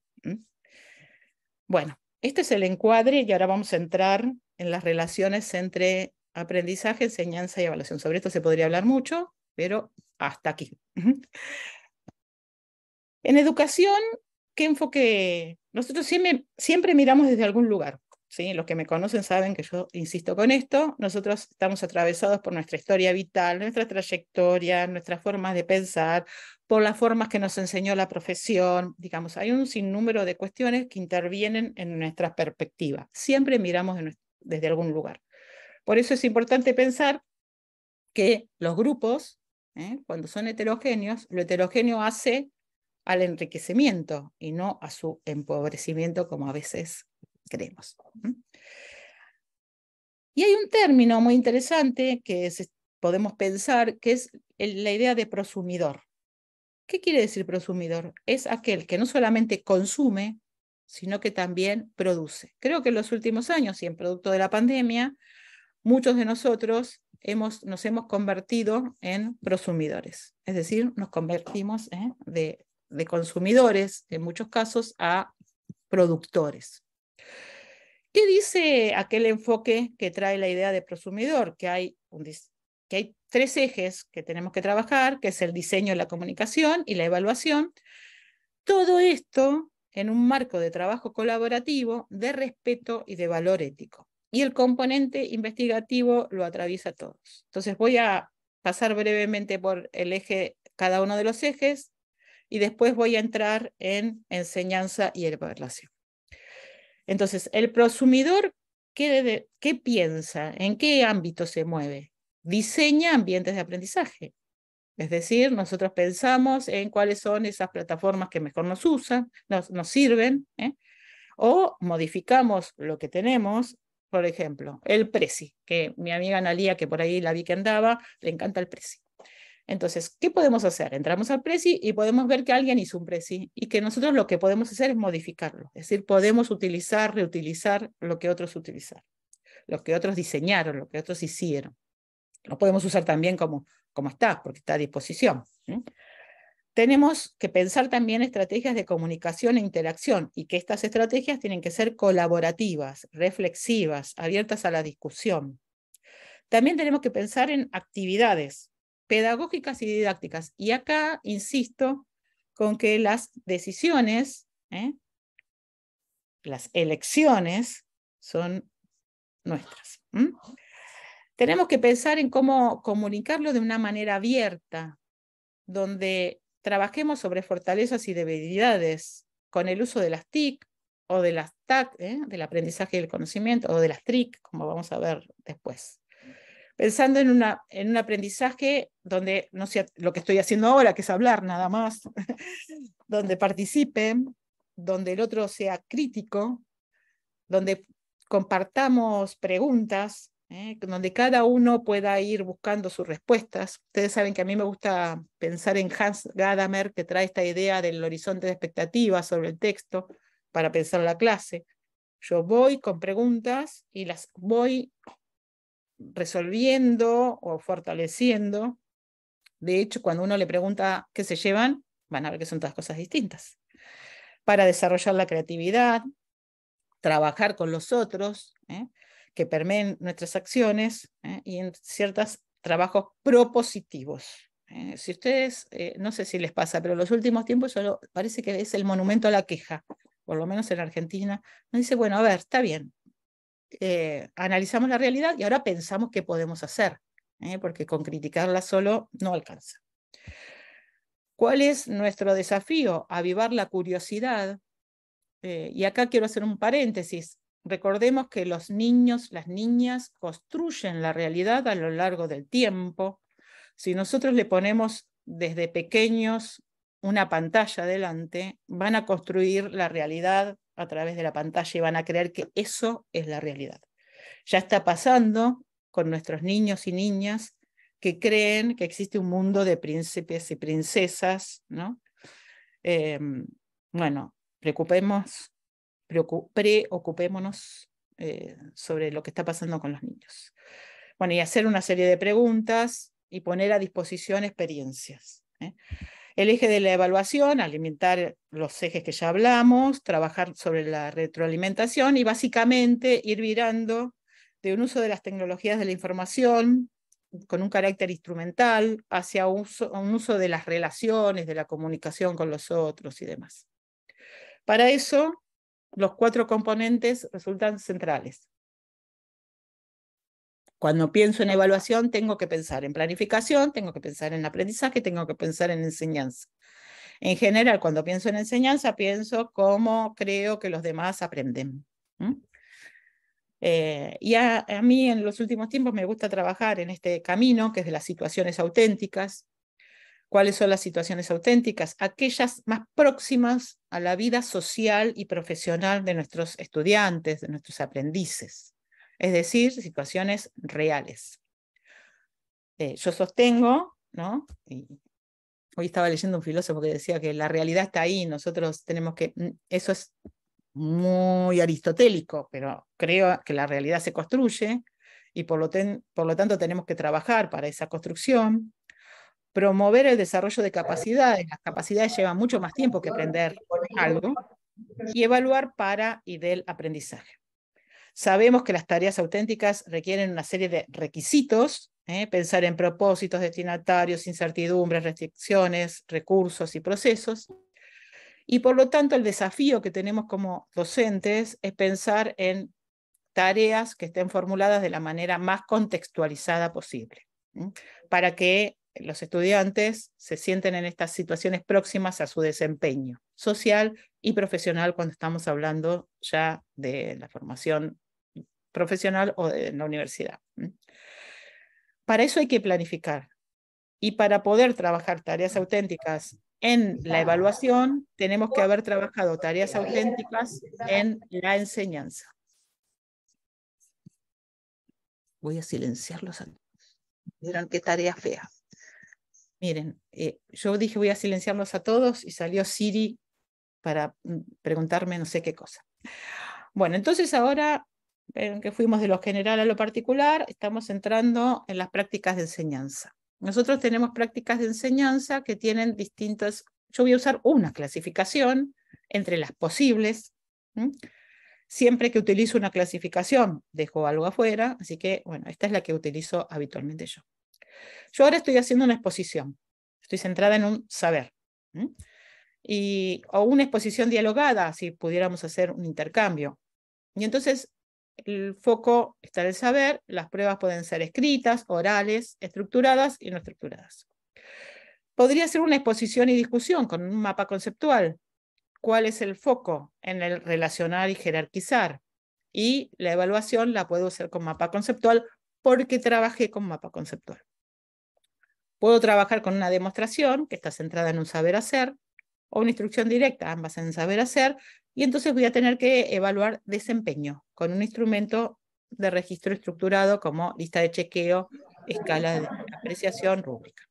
Bueno, este es el encuadre y ahora vamos a entrar en las relaciones entre aprendizaje, enseñanza y evaluación. Sobre esto se podría hablar mucho, pero hasta aquí. En educación, ¿qué enfoque? Nosotros siempre, miramos desde algún lugar. ¿sí? Los que me conocen saben que yo insisto con esto. Nosotros estamos atravesados por nuestra historia vital, nuestra trayectoria, nuestras formas de pensar, por las formas que nos enseñó la profesión. Digamos, hay un sinnúmero de cuestiones que intervienen en nuestra perspectiva. Siempre miramos desde algún lugar. Por eso es importante pensar que los grupos ¿eh? cuando son heterogéneos, lo heterogéneo hace al enriquecimiento y no a su empobrecimiento como a veces creemos. Y hay un término muy interesante que podemos pensar, que es la idea de prosumidor. ¿Qué quiere decir prosumidor? Es aquel que no solamente consume, sino que también produce. Creo que en los últimos años y en producto de la pandemia, muchos de nosotros hemos, nos hemos convertido en prosumidores, es decir, nos convertimos ¿eh? de, de consumidores, en muchos casos, a productores. ¿Qué dice aquel enfoque que trae la idea de prosumidor? Que hay, que hay tres ejes que tenemos que trabajar, que es el diseño, la comunicación y la evaluación. Todo esto en un marco de trabajo colaborativo, de respeto y de valor ético. Y el componente investigativo lo atraviesa todos. Entonces voy a pasar brevemente por el eje, cada uno de los ejes, y después voy a entrar en enseñanza y evaluación. Entonces, el prosumidor, ¿qué, ¿qué piensa? ¿En qué ámbito se mueve? Diseña ambientes de aprendizaje. Es decir, nosotros pensamos en cuáles son esas plataformas que mejor nos usan, nos, nos sirven, ¿eh? o modificamos lo que tenemos, por ejemplo, el Prezi, que mi amiga Analia, que por ahí la vi que andaba, le encanta el Prezi. Entonces, ¿qué podemos hacer? Entramos al Prezi y podemos ver que alguien hizo un Prezi y que nosotros lo que podemos hacer es modificarlo. Es decir, podemos utilizar, reutilizar lo que otros utilizaron, lo que otros diseñaron, lo que otros hicieron. Lo podemos usar también como, como está, porque está a disposición. Tenemos que pensar también estrategias de comunicación e interacción y que estas estrategias tienen que ser colaborativas, reflexivas, abiertas a la discusión. También tenemos que pensar en actividades pedagógicas y didácticas. Y acá insisto con que las decisiones, ¿eh? las elecciones son nuestras. Tenemos que pensar en cómo comunicarlo de una manera abierta, donde trabajemos sobre fortalezas y debilidades con el uso de las TIC o de las TAC, ¿eh? del aprendizaje y el conocimiento, o de las TRIC, como vamos a ver después pensando en, un aprendizaje donde no sea lo que estoy haciendo ahora, que es hablar nada más, donde participen, donde el otro sea crítico, donde compartamos preguntas, ¿eh? donde cada uno pueda ir buscando sus respuestas. Ustedes saben que a mí me gusta pensar en Hans Gadamer, que trae esta idea del horizonte de expectativas sobre el texto para pensar la clase. Yo voy con preguntas y las voy resolviendo o fortaleciendo. De hecho, cuando uno le pregunta qué se llevan, van a ver que son todas cosas distintas. Para desarrollar la creatividad, trabajar con los otros, ¿eh? que permeen nuestras acciones ¿eh? y en ciertos trabajos propositivos. ¿eh? Si ustedes, no sé si les pasa, pero en los últimos tiempos solo parece que es el monumento a la queja, por lo menos en Argentina. Nos dice, bueno, a ver, está bien, eh, analizamos la realidad y ahora pensamos qué podemos hacer, ¿eh? porque con criticarla solo no alcanza. ¿Cuál es nuestro desafío? Avivar la curiosidad. Eh, y acá quiero hacer un paréntesis. Recordemos que los niños, las niñas construyen la realidad a lo largo del tiempo. Si nosotros le ponemos desde pequeños una pantalla delante, van a construir la realidad a través de la pantalla y van a creer que eso es la realidad. Ya está pasando con nuestros niños y niñas que creen que existe un mundo de príncipes y princesas, ¿no? Em, bueno, preocupemos, preocupémonos eh, sobre lo que está pasando con los niños. Bueno, y hacer una serie de preguntas y poner a disposición experiencias. ¿eh? El eje de la evaluación, alimentar los ejes que ya hablamos, trabajar sobre la retroalimentación y básicamente ir virando de un uso de las tecnologías de la información con un carácter instrumental hacia un uso, de las relaciones, de la comunicación con los otros y demás. Para eso, los cuatro componentes resultan centrales. Cuando pienso en evaluación, tengo que pensar en planificación, tengo que pensar en aprendizaje, tengo que pensar en enseñanza. En general, cuando pienso en enseñanza, pienso cómo creo que los demás aprenden. Eh, y a, mí en los últimos tiempos me gusta trabajar en este camino, que es de las situaciones auténticas, ¿Cuáles son las situaciones auténticas? Aquellas más próximas a la vida social y profesional de nuestros estudiantes, de nuestros aprendices. Es decir, situaciones reales. Eh, yo sostengo, ¿no? hoy estaba leyendo un filósofo que decía que la realidad está ahí, nosotros tenemos que, mm, eso es muy aristotélico, pero creo que la realidad se construye y por lo, por lo tanto tenemos que trabajar para esa construcción, promover el desarrollo de capacidades, las capacidades llevan mucho más tiempo que aprender algo, y evaluar para y del aprendizaje. Sabemos que las tareas auténticas requieren una serie de requisitos, ¿eh? pensar en propósitos, destinatarios, incertidumbres, restricciones, recursos y procesos. Y por lo tanto el desafío que tenemos como docentes es pensar en tareas que estén formuladas de la manera más contextualizada posible, para que los estudiantes se sienten en estas situaciones próximas a su desempeño social y profesional cuando estamos hablando ya de la formación profesional o de la universidad. Para eso hay que planificar. Y para poder trabajar tareas auténticas en la evaluación, tenemos que haber trabajado tareas auténticas en la enseñanza. Voy a silenciarlos. Miren qué tarea fea. Miren, eh, yo dije voy a silenciarlos a todos y salió Siri para mm, preguntarme no sé qué cosa. Bueno, entonces ahora que fuimos de lo general a lo particular, estamos entrando en las prácticas de enseñanza. Nosotros tenemos prácticas de enseñanza que tienen distintas, yo voy a usar una clasificación entre las posibles. Siempre que utilizo una clasificación, dejo algo afuera, así que, bueno, esta es la que utilizo habitualmente yo. Yo ahora estoy haciendo una exposición, estoy centrada en un saber. Y, o una exposición dialogada, si pudiéramos hacer un intercambio. Y entonces el foco está en el saber, las pruebas pueden ser escritas, orales, estructuradas y no estructuradas. Podría ser una exposición y discusión con un mapa conceptual. ¿Cuál es el foco? En el relacionar y jerarquizar. Y la evaluación la puedo hacer con mapa conceptual porque trabajé con mapa conceptual. Puedo trabajar con una demostración que está centrada en un saber hacer o una instrucción directa, ambas en saber hacer, y entonces voy a tener que evaluar desempeño con un instrumento de registro estructurado como lista de chequeo, escala de apreciación, rúbrica.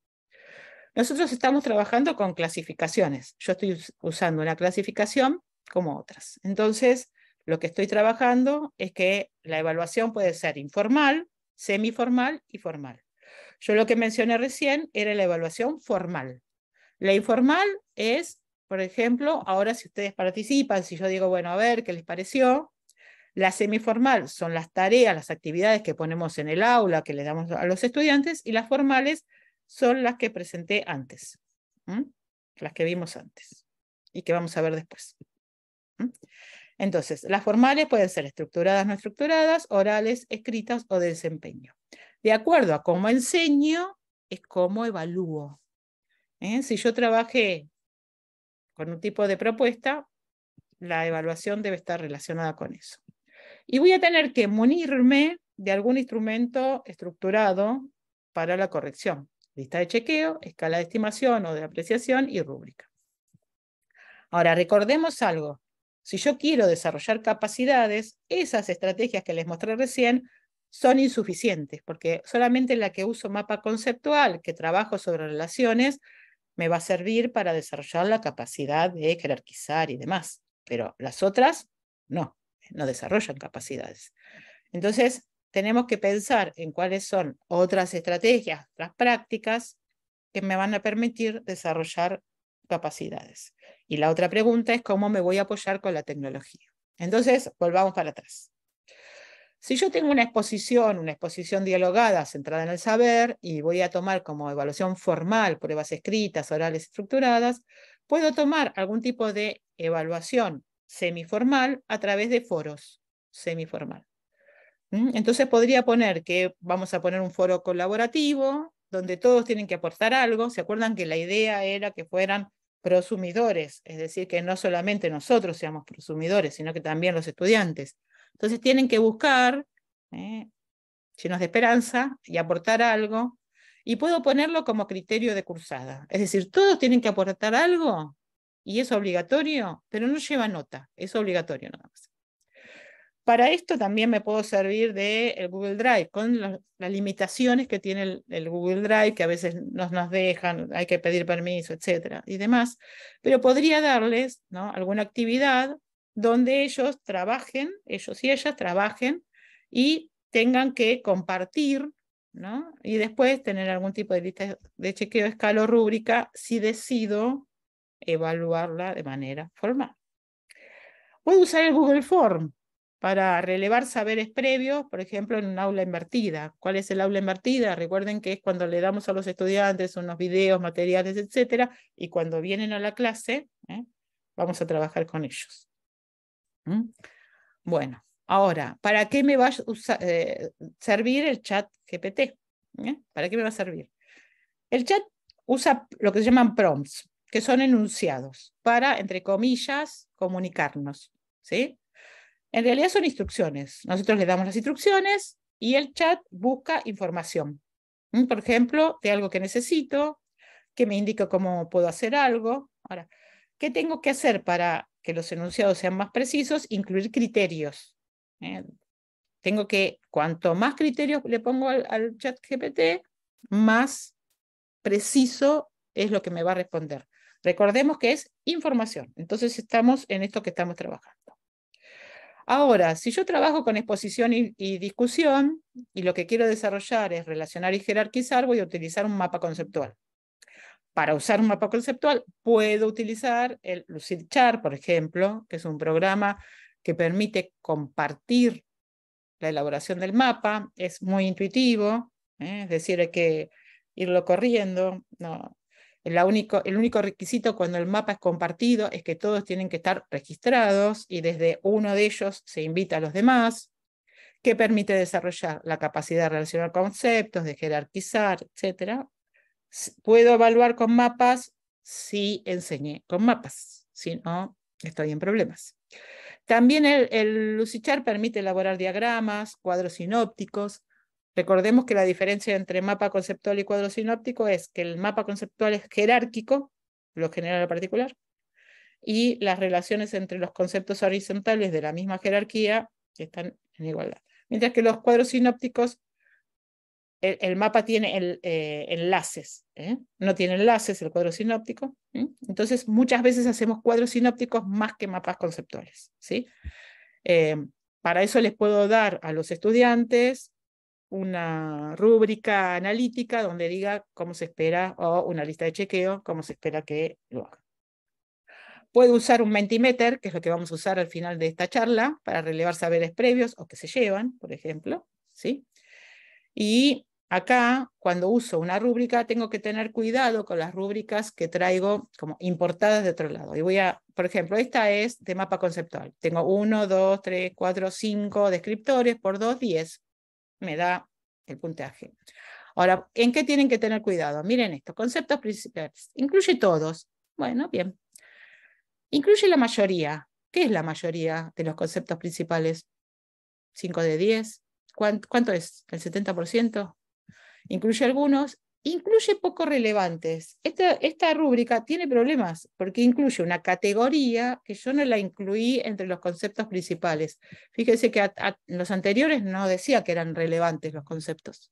Nosotros estamos trabajando con clasificaciones. Yo estoy usando una clasificación como otras. Entonces, lo que estoy trabajando es que la evaluación puede ser informal, semiformal y formal. Yo lo que mencioné recién era la evaluación formal. La informal es por ejemplo, ahora si ustedes participan, si yo digo, bueno, a ver, ¿qué les pareció? La semiformal son las tareas, las actividades que ponemos en el aula, que le damos a los estudiantes, y las formales son las que presenté antes, las que vimos antes y que vamos a ver después. Entonces, las formales pueden ser estructuradas, no estructuradas, orales, escritas o de desempeño. De acuerdo a cómo enseño, es cómo evalúo. ¿eh? Si yo trabajé con un tipo de propuesta, la evaluación debe estar relacionada con eso. Y voy a tener que munirme de algún instrumento estructurado para la corrección. Lista de chequeo, escala de estimación o de apreciación y rúbrica. Ahora, recordemos algo. Si yo quiero desarrollar capacidades, esas estrategias que les mostré recién son insuficientes, porque solamente la que uso mapa conceptual, que trabajo sobre relaciones, me va a servir para desarrollar la capacidad de jerarquizar y demás, pero las otras no, no desarrollan capacidades. Entonces, tenemos que pensar en cuáles son otras estrategias, otras prácticas que me van a permitir desarrollar capacidades. Y la otra pregunta es cómo me voy a apoyar con la tecnología. Entonces, volvamos para atrás. Si yo tengo una exposición, una exposición dialogada centrada en el saber y voy a tomar como evaluación formal pruebas escritas, orales, estructuradas, puedo tomar algún tipo de evaluación semiformal a través de foros semiformal. ¿Mm? Entonces podría poner que vamos a poner un foro colaborativo donde todos tienen que aportar algo. ¿Se acuerdan que la idea era que fueran prosumidores? Es decir, que no solamente nosotros seamos prosumidores, sino que también los estudiantes. Entonces tienen que buscar, ¿eh? llenos de esperanza, y aportar algo. y puedo ponerlo como criterio de cursada. Es decir, todos tienen que aportar algo y es obligatorio, pero no lleva nota, es obligatorio nada más. Para esto también me puedo servir del Google Drive, con las limitaciones que tiene el, Google Drive, que a veces nos, nos dejan, hay que pedir permiso, etcétera, y demás. Pero podría darles ¿no? alguna actividad donde ellos trabajen, ellos y ellas trabajen y tengan que compartir, ¿no? Y después tener algún tipo de lista de chequeo, escala o rúbrica si decido evaluarla de manera formal. Puedo usar el Google Form para relevar saberes previos, por ejemplo, en un aula invertida. ¿Cuál es el aula invertida? Recuerden que es cuando le damos a los estudiantes unos videos, materiales, etcétera, y cuando vienen a la clase, ¿eh? vamos a trabajar con ellos. ¿Mm? Bueno, ahora, ¿para qué me va a eh, servir el chat GPT? ¿Eh? ¿Para qué me va a servir? El chat usa lo que se llaman prompts, que son enunciados para, entre comillas, comunicarnos. ¿sí? En realidad son instrucciones. Nosotros le damos las instrucciones y el chat busca información. ¿Mm? Por ejemplo, de algo que necesito, que me indica cómo puedo hacer algo. Ahora, ¿qué tengo que hacer para que los enunciados sean más precisos? Incluir criterios. ¿eh? Tengo que, cuanto más criterios le pongo al, al chat GPT, más preciso es lo que me va a responder. Recordemos que es información. Entonces estamos en esto que estamos trabajando. Ahora, si yo trabajo con exposición y, discusión y lo que quiero desarrollar es relacionar y jerarquizar, voy a utilizar un mapa conceptual. Para usar un mapa conceptual puedo utilizar el Lucidchart, por ejemplo, que es un programa que permite compartir la elaboración del mapa. Es muy intuitivo, ¿eh? es decir, hay que irlo corriendo. No, el único requisito cuando el mapa es compartido es que todos tienen que estar registrados y desde uno de ellos se invita a los demás, que permite desarrollar la capacidad de relacionar conceptos, de jerarquizar, etc. Puedo evaluar con mapas si enseñé con mapas, si no, estoy en problemas. También el, el Lucichar permite elaborar diagramas, cuadros sinópticos, Recordemos que la diferencia entre mapa conceptual y cuadro sinóptico es que el mapa conceptual es jerárquico, lo general a particular, y las relaciones entre los conceptos horizontales de la misma jerarquía están en igualdad. Mientras que los cuadros sinópticos, el, mapa tiene eh, enlaces, ¿eh? no tiene enlaces el cuadro sinóptico. Entonces, muchas veces hacemos cuadros sinópticos más que mapas conceptuales. ¿sí? Eh, para eso les puedo dar a los estudiantes una rúbrica analítica donde diga cómo se espera, o una lista de chequeo, cómo se espera que lo haga. Puedo usar un Mentimeter, que es lo que vamos a usar al final de esta charla, para relevar saberes previos o que se llevan, por ejemplo. ¿sí? Y acá, cuando uso una rúbrica, tengo que tener cuidado con las rúbricas que traigo como importadas de otro lado. Y voy a, por ejemplo, esta es de mapa conceptual. Tengo 1, 2, 3, 4, 5 descriptores por 2, 10 me da el puntaje. Ahora, ¿en qué tienen que tener cuidado? Miren esto, conceptos principales. Incluye todos. Bueno, bien. Incluye la mayoría. ¿Qué es la mayoría de los conceptos principales? ¿5 de 10? ¿Cuánto, es? ¿El 70%? Incluye algunos incluye poco relevantes. Esta, esta rúbrica tiene problemas porque incluye una categoría que yo no la incluí entre los conceptos principales. Fíjense que los anteriores no decía que eran relevantes los conceptos.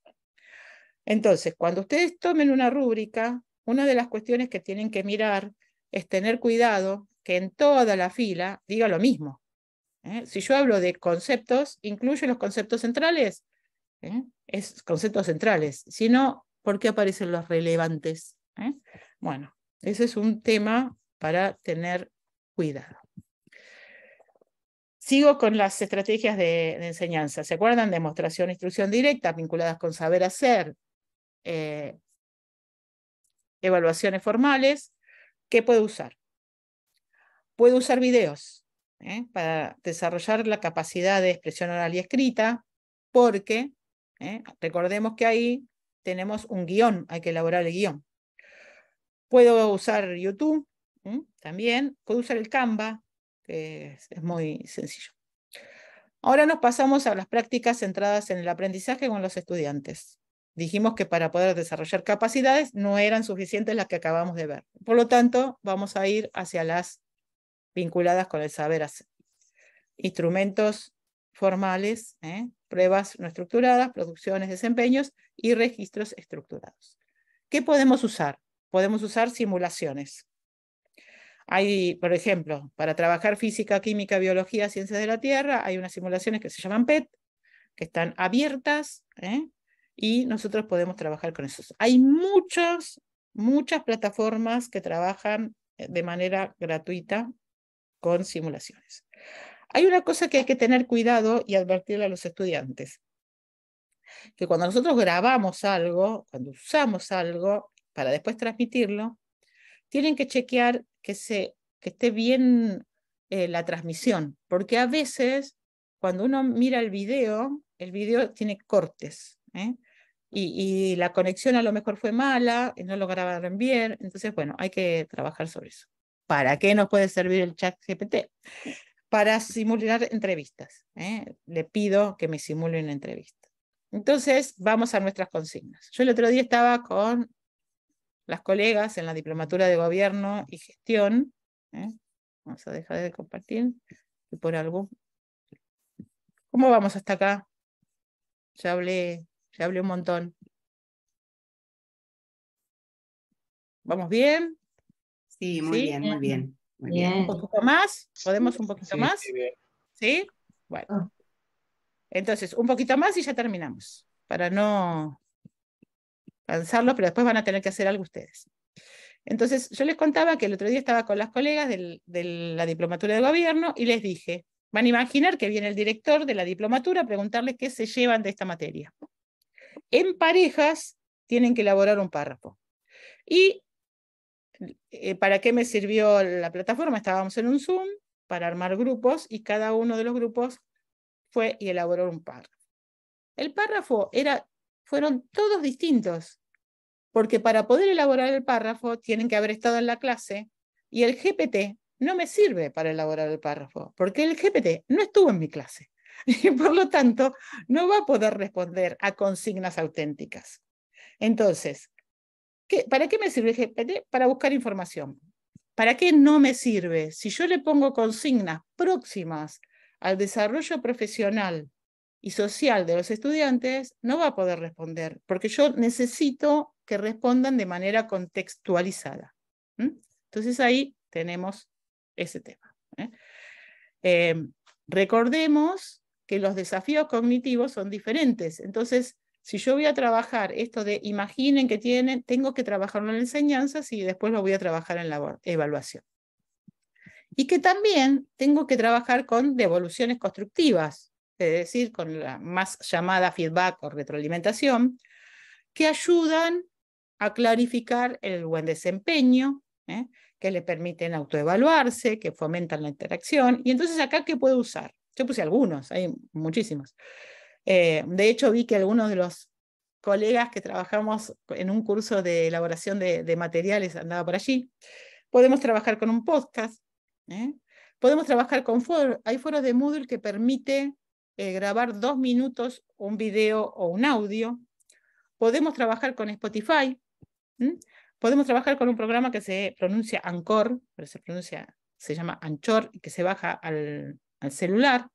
Entonces, cuando ustedes tomen una rúbrica, una de las cuestiones que tienen que mirar es tener cuidado que en toda la fila diga lo mismo. ¿Eh? Si yo hablo de conceptos, ¿incluye los conceptos centrales? ¿eh? Es conceptos centrales. Si no, ¿Por qué aparecen los relevantes? ¿Eh? Bueno, ese es un tema para tener cuidado. Sigo con las estrategias de, enseñanza. ¿Se acuerdan? Demostración, instrucción directa, vinculadas con saber hacer, evaluaciones formales. ¿Qué puedo usar? Puedo usar videos ¿eh? para desarrollar la capacidad de expresión oral y escrita, porque recordemos que ahí tenemos un guion, hay que elaborar el guion. Puedo usar YouTube también, puedo usar el Canva, que es, muy sencillo. Ahora nos pasamos a las prácticas centradas en el aprendizaje con los estudiantes. dijimos que para poder desarrollar capacidades no eran suficientes las que acabamos de ver. Por lo tanto, vamos a ir hacia las vinculadas con el saber hacer. Instrumentos formales, ¿eh? pruebas no estructuradas, producciones, desempeños y registros estructurados. ¿Qué podemos usar? Podemos usar simulaciones. Hay, por ejemplo, para trabajar física, química, biología, ciencias de la Tierra, hay unas simulaciones que se llaman PET, que están abiertas, ¿eh? y nosotros podemos trabajar con eso. Hay muchas, muchas plataformas que trabajan eh, de manera gratuita con simulaciones. Hay una cosa que hay que tener cuidado y advertirle a los estudiantes, que cuando nosotros grabamos algo, cuando usamos algo para después transmitirlo, tienen que chequear que, se, que esté bien eh, la transmisión, porque a veces cuando uno mira el video, el video tiene cortes. ¿eh? y, la conexión a lo mejor fue mala, y no lo grabaron bien, entonces bueno, hay que trabajar sobre eso. ¿Para qué nos puede servir el chat GPT? Para simular entrevistas. ¿eh? Le pido que me simule una entrevista. Entonces, vamos a nuestras consignas. Yo el otro día estaba con las colegas en la diplomatura de gobierno y gestión. ¿eh? Vamos a dejar de compartir. Y por algo. ¿Cómo vamos hasta acá? Ya hablé ya hablé un montón. ¿Vamos bien? Sí, muy bien, muy bien. Muy bien. ¿Un poquito más? ¿Podemos un poquito más? Sí, Bueno. Ah. Entonces, un poquito más y ya terminamos. Para no cansarlo, pero después van a tener que hacer algo ustedes. Entonces, yo les contaba que el otro día estaba con las colegas de la diplomatura de gobierno y les dije, van a imaginar que viene el director de la diplomatura a preguntarles qué se llevan de esta materia en parejas tienen que elaborar un párrafo. ¿Y eh, para qué me sirvió la plataforma? Estábamos en un Zoom para armar grupos y cada uno de los grupos fue y elaboró un párrafo. El párrafo era, fueron todos distintos, porque para poder elaborar el párrafo tienen que haber estado en la clase y el GPT no me sirve para elaborar el párrafo, porque el GPT no estuvo en mi clase. y por lo tanto no va a poder responder a consignas auténticas. Entonces, ¿para qué me sirve GPT? Para buscar información. ¿Para qué no me sirve? Si yo le pongo consignas próximas al desarrollo profesional y social de los estudiantes, no va a poder responder, porque yo necesito que respondan de manera contextualizada. Entonces ahí tenemos ese tema. ¿eh? Em, recordemos que los desafíos cognitivos son diferentes. Entonces, si yo voy a trabajar esto de imaginen que tienen, tengo que trabajarlo en enseñanzas y después lo voy a trabajar en la evaluación. Y que también tengo que trabajar con devoluciones constructivas, es decir, con la más llamada feedback o retroalimentación, que ayudan a clarificar el buen desempeño, ¿eh? que le permiten autoevaluarse, que fomentan la interacción. Y entonces acá, ¿qué puedo usar? Yo puse algunos, hay muchísimos. Eh, de hecho, vi que algunos de los colegas que trabajamos en un curso de elaboración de, materiales andaba por allí. Podemos trabajar con un podcast. ¿eh? Podemos trabajar con foros. Hay foros de Moodle que permite eh, grabar dos minutos un video o un audio. Podemos trabajar con Spotify. Podemos trabajar con un programa que se pronuncia Anchor, pero se pronuncia, se llama Anchor, que se baja al celular.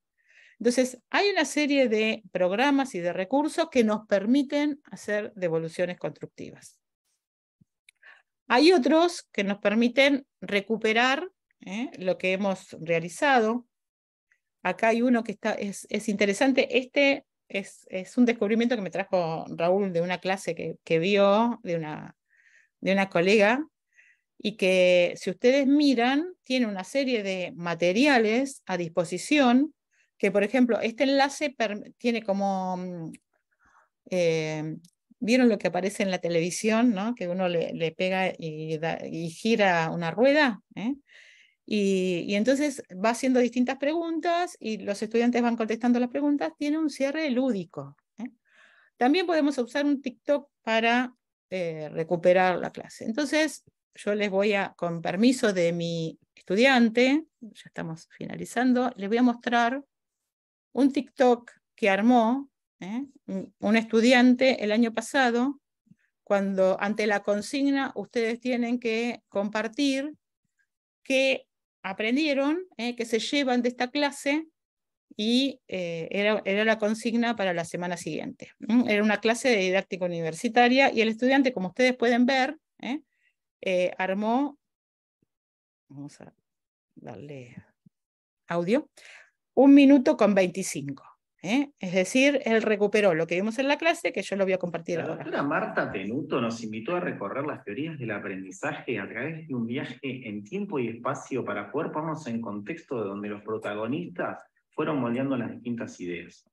Entonces, hay una serie de programas y de recursos que nos permiten hacer devoluciones constructivas. Hay otros que nos permiten recuperar ¿eh? lo que hemos realizado. Acá hay uno que está, es, interesante. Este es, es, un descubrimiento que me trajo Raúl de una clase que, que vio de una, de una colega y que si ustedes miran, tiene una serie de materiales a disposición, que por ejemplo, este enlace tiene como, mm, eh, ¿vieron lo que aparece en la televisión, ¿no? que uno le, pega y, gira una rueda? ¿eh? Y, entonces va haciendo distintas preguntas y los estudiantes van contestando las preguntas, tiene un cierre lúdico. ¿eh? También podemos usar un TikTok para recuperar la clase. Entonces, yo les voy a, con permiso de mi estudiante, ya estamos finalizando, les voy a mostrar un TikTok que armó ¿eh? un estudiante el año pasado, cuando ante la consigna ustedes tienen que compartir qué aprendieron, ¿eh? qué se llevan de esta clase, y eh, era, era, la consigna para la semana siguiente. Era una clase de didáctica universitaria y el estudiante, como ustedes pueden ver, armó, vamos a darle audio, un minuto con 25. ¿eh? Es decir, él recuperó lo que vimos en la clase, que yo lo voy a compartir la ahora. La doctora Marta Tenuto nos invitó a recorrer las teorías del aprendizaje a través de un viaje en tiempo y espacio para poder ponernos en contexto de donde los protagonistas fueron moldeando las distintas ideas.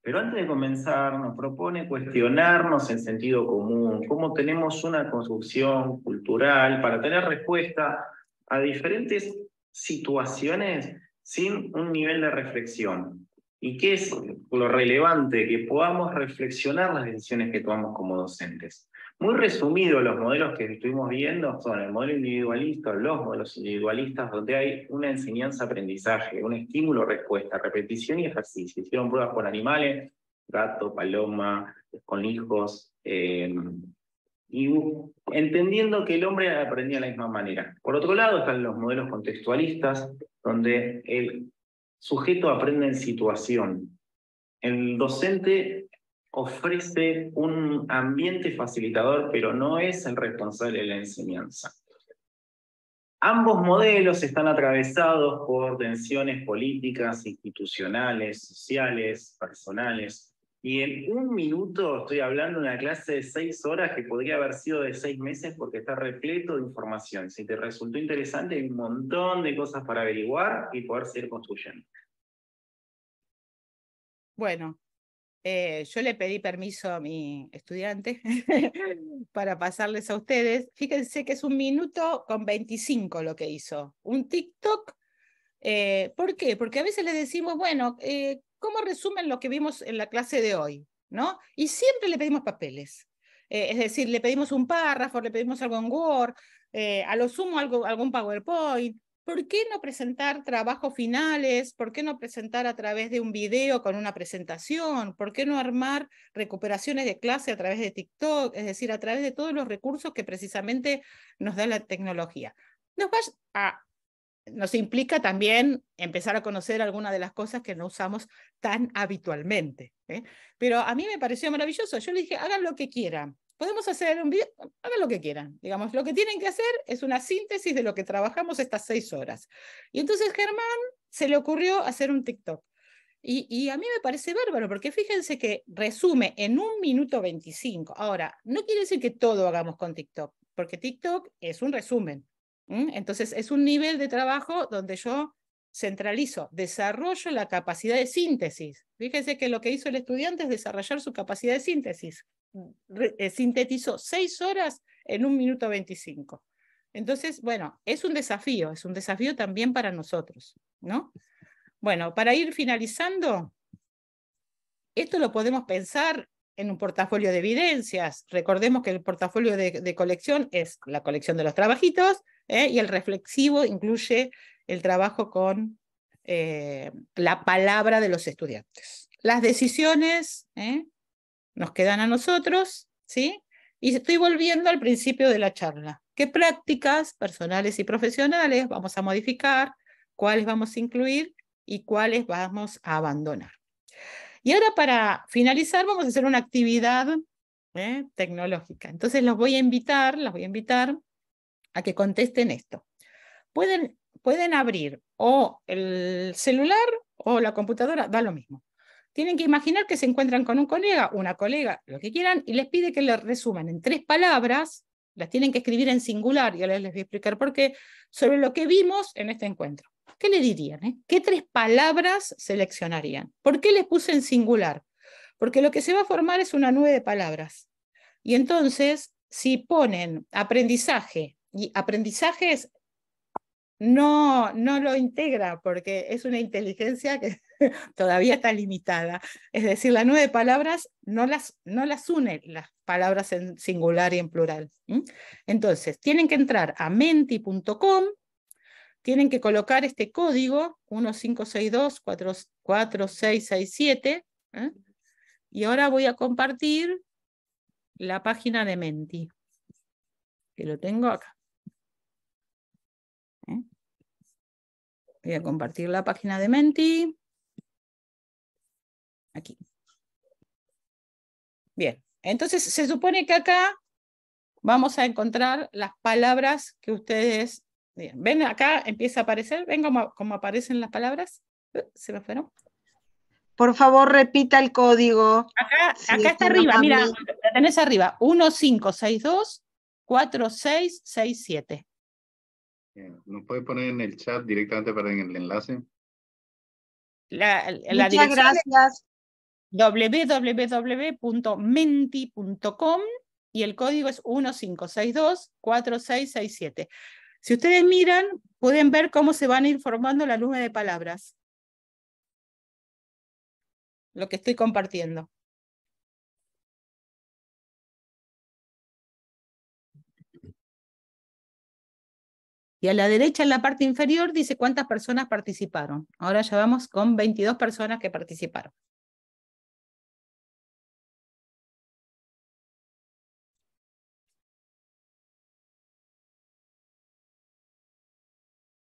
Pero antes de comenzar, nos propone cuestionarnos en sentido común, cómo tenemos una construcción cultural para tener respuesta a diferentes situaciones sin un nivel de reflexión. ¿Y qué es lo relevante? Que podamos reflexionar las decisiones que tomamos como docentes. Muy resumido, los modelos que estuvimos viendo son el modelo individualista, los modelos individualistas, donde hay una enseñanza-aprendizaje, un estímulo-respuesta, repetición y ejercicio. Hicieron pruebas con animales, gato, paloma, con hijos, eh, y entendiendo que el hombre aprendía de la misma manera. Por otro lado están los modelos contextualistas, donde el sujeto aprende en situación. El docente ofrece un ambiente facilitador, pero no es el responsable de la enseñanza. Ambos modelos están atravesados por tensiones políticas, institucionales, sociales, personales. Y en un minuto estoy hablando de una clase de seis horas que podría haber sido de seis meses porque está repleto de información. Si te resultó interesante, hay un montón de cosas para averiguar y poder seguir construyendo. Bueno, eh, yo le pedí permiso a mi estudiante para pasarles a ustedes. Fíjense que es un minuto con 25 lo que hizo. Un TikTok. Eh, ¿Por qué? Porque a veces le decimos, bueno, eh, ¿cómo resumen lo que vimos en la clase de hoy? ¿No? Y siempre le pedimos papeles. es decir, le pedimos un párrafo, le pedimos algo en Word, a lo sumo algo, algún PowerPoint. ¿por qué no presentar trabajos finales? ¿Por qué no presentar a través de un video con una presentación? ¿Por qué no armar recuperaciones de clase a través de TikTok? Es decir, a través de todos los recursos que precisamente nos da la tecnología. Nos, a, nos implica también empezar a conocer algunas de las cosas que no usamos tan habitualmente. ¿eh? Pero a mí me pareció maravilloso. Yo le dije, hagan lo que quieran podemos hacer un video, hagan lo que quieran. Digamos, lo que tienen que hacer es una síntesis de lo que trabajamos estas seis horas. Y entonces Germán se le ocurrió hacer un TikTok. Y, y, a mí me parece bárbaro, porque fíjense que resume en un minuto 25. Ahora, no quiere decir que todo hagamos con TikTok, porque TikTok es un resumen. Entonces, es un nivel de trabajo donde yo centralizo, desarrollo la capacidad de síntesis. Fíjense que lo que hizo el estudiante es desarrollar su capacidad de síntesis. Eh, sintetizó seis horas en un minuto veinticinco. Entonces, bueno, es un desafío, es un desafío también para nosotros, ¿no? Bueno, para ir finalizando, esto lo podemos pensar en un portafolio de evidencias. Recordemos que el portafolio de, colección es la colección de los trabajitos ¿eh? y el reflexivo incluye el trabajo con eh, la palabra de los estudiantes. Las decisiones, ¿eh? nos quedan a nosotros, ¿sí? Y estoy volviendo al principio de la charla. ¿Qué prácticas personales y profesionales vamos a modificar? ¿Cuáles vamos a incluir? ¿Y cuáles vamos a abandonar? Y ahora para finalizar vamos a hacer una actividad tecnológica. Entonces los voy a invitar, las voy a invitar a que contesten esto. Pueden, pueden abrir o el celular o la computadora, da lo mismo tienen que imaginar que se encuentran con un colega, una colega, lo que quieran, y les pide que le resuman en tres palabras, las tienen que escribir en singular, y ahora les voy a explicar por qué, sobre lo que vimos en este encuentro. ¿Qué le dirían? Eh? ¿Qué tres palabras seleccionarían? ¿Por qué les puse en singular? Porque lo que se va a formar es una nube de palabras. Y entonces, si ponen aprendizaje, y aprendizaje es no, no lo integra porque es una inteligencia que todavía está limitada. Es decir, la nueve palabras no las, no las une las palabras en singular y en plural. Entonces, tienen que entrar a menti.com, tienen que colocar este código 1562-4667, ¿eh? Y ahora voy a compartir la página de Menti, que lo tengo acá. Voy a compartir la página de Menti. Aquí. Bien, entonces se supone que acá vamos a encontrar las palabras que ustedes... ¿Ven acá? Empieza a aparecer. ¿Ven cómo, aparecen las palabras? Uh, ¿Se me fueron? Por favor, repita el código. Acá, acá está arriba, mira, la tenés arriba. 1562 4667. ¿Nos puede poner en el chat directamente para en el enlace? La, la Muchas gracias. www.menti.com y el código es 1562-4667. Si ustedes miran, pueden ver cómo se van a ir formando la nube de palabras. Lo que estoy compartiendo. Y a la derecha, en la parte inferior, dice cuántas personas participaron. Ahora ya vamos con 22 personas que participaron.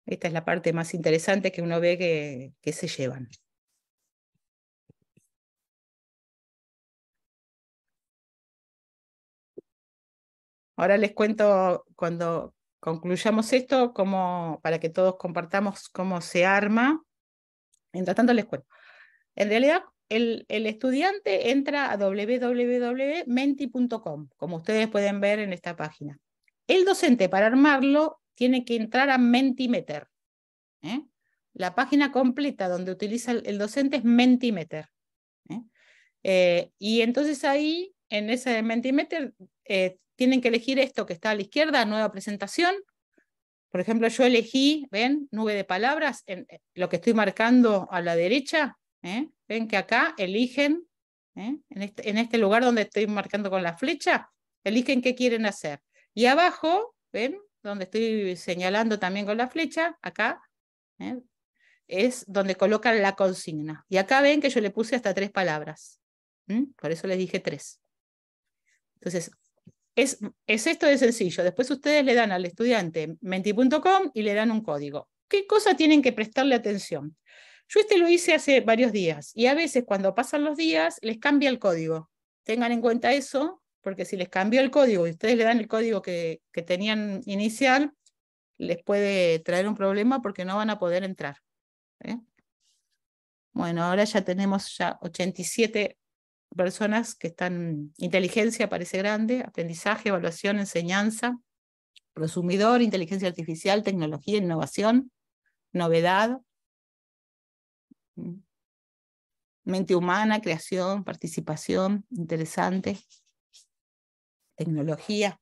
Esta es la parte más interesante que uno ve que, que se llevan. Ahora les cuento cuando concluyamos esto, cómo, para que todos compartamos cómo se arma. Mientras tanto les cuento. En realidad, el, estudiante entra a www.menti.com, como ustedes pueden ver en esta página. El docente, para armarlo, tiene que entrar a Mentimeter. ¿eh? La página completa donde utiliza el, docente es Mentimeter. ¿eh? Eh, y entonces ahí, en ese Mentimeter, tienen que elegir esto que está a la izquierda, nueva presentación. Por ejemplo, yo elegí, ven, nube de palabras, en, lo que estoy marcando a la derecha. Ven que acá eligen, en este, en este lugar donde estoy marcando con la flecha, eligen qué quieren hacer. Y abajo, ven, donde estoy señalando también con la flecha, acá, ¿eh? es donde colocan la consigna. Y acá ven que yo le puse hasta tres palabras. Por eso les dije tres. Entonces, es, es, esto de sencillo. Después ustedes le dan al estudiante menti.com y le dan un código. ¿Qué cosa tienen que prestarle atención? Yo este lo hice hace varios días y a veces cuando pasan los días les cambia el código. Tengan en cuenta eso porque si les cambió el código y ustedes le dan el código que, que tenían inicial, les puede traer un problema porque no van a poder entrar. ¿eh? Bueno, ahora ya tenemos ya 87 personas que están, inteligencia parece grande, aprendizaje, evaluación, enseñanza, prosumidor, inteligencia artificial, tecnología, innovación, novedad, mente humana, creación, participación, interesante tecnología.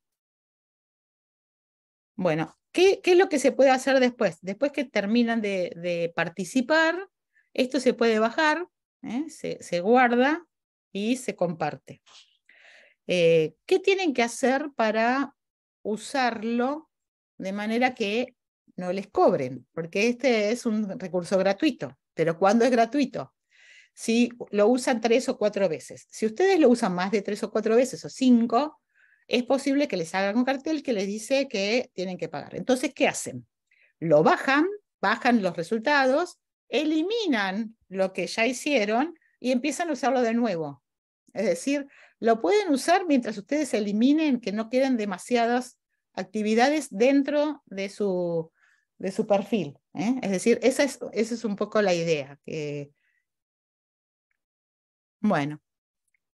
Bueno, ¿qué, ¿qué, es lo que se puede hacer después? Después que terminan de, participar, esto se puede bajar, ¿eh? se, guarda y se comparte. Eh, ¿Qué tienen que hacer para usarlo de manera que no les cobren? Porque este es un recurso gratuito, pero ¿cuándo es gratuito? Si lo usan tres o cuatro veces. Si ustedes lo usan más de tres o cuatro veces o cinco, es posible que les hagan un cartel que les dice que tienen que pagar. Entonces, ¿qué hacen? Lo bajan, bajan los resultados, eliminan lo que ya hicieron y empiezan a usarlo de nuevo. Es decir, lo pueden usar mientras ustedes eliminen que no queden demasiadas actividades dentro de su, de su perfil. ¿eh? Es decir, esa es, esa es un poco la idea. Bueno,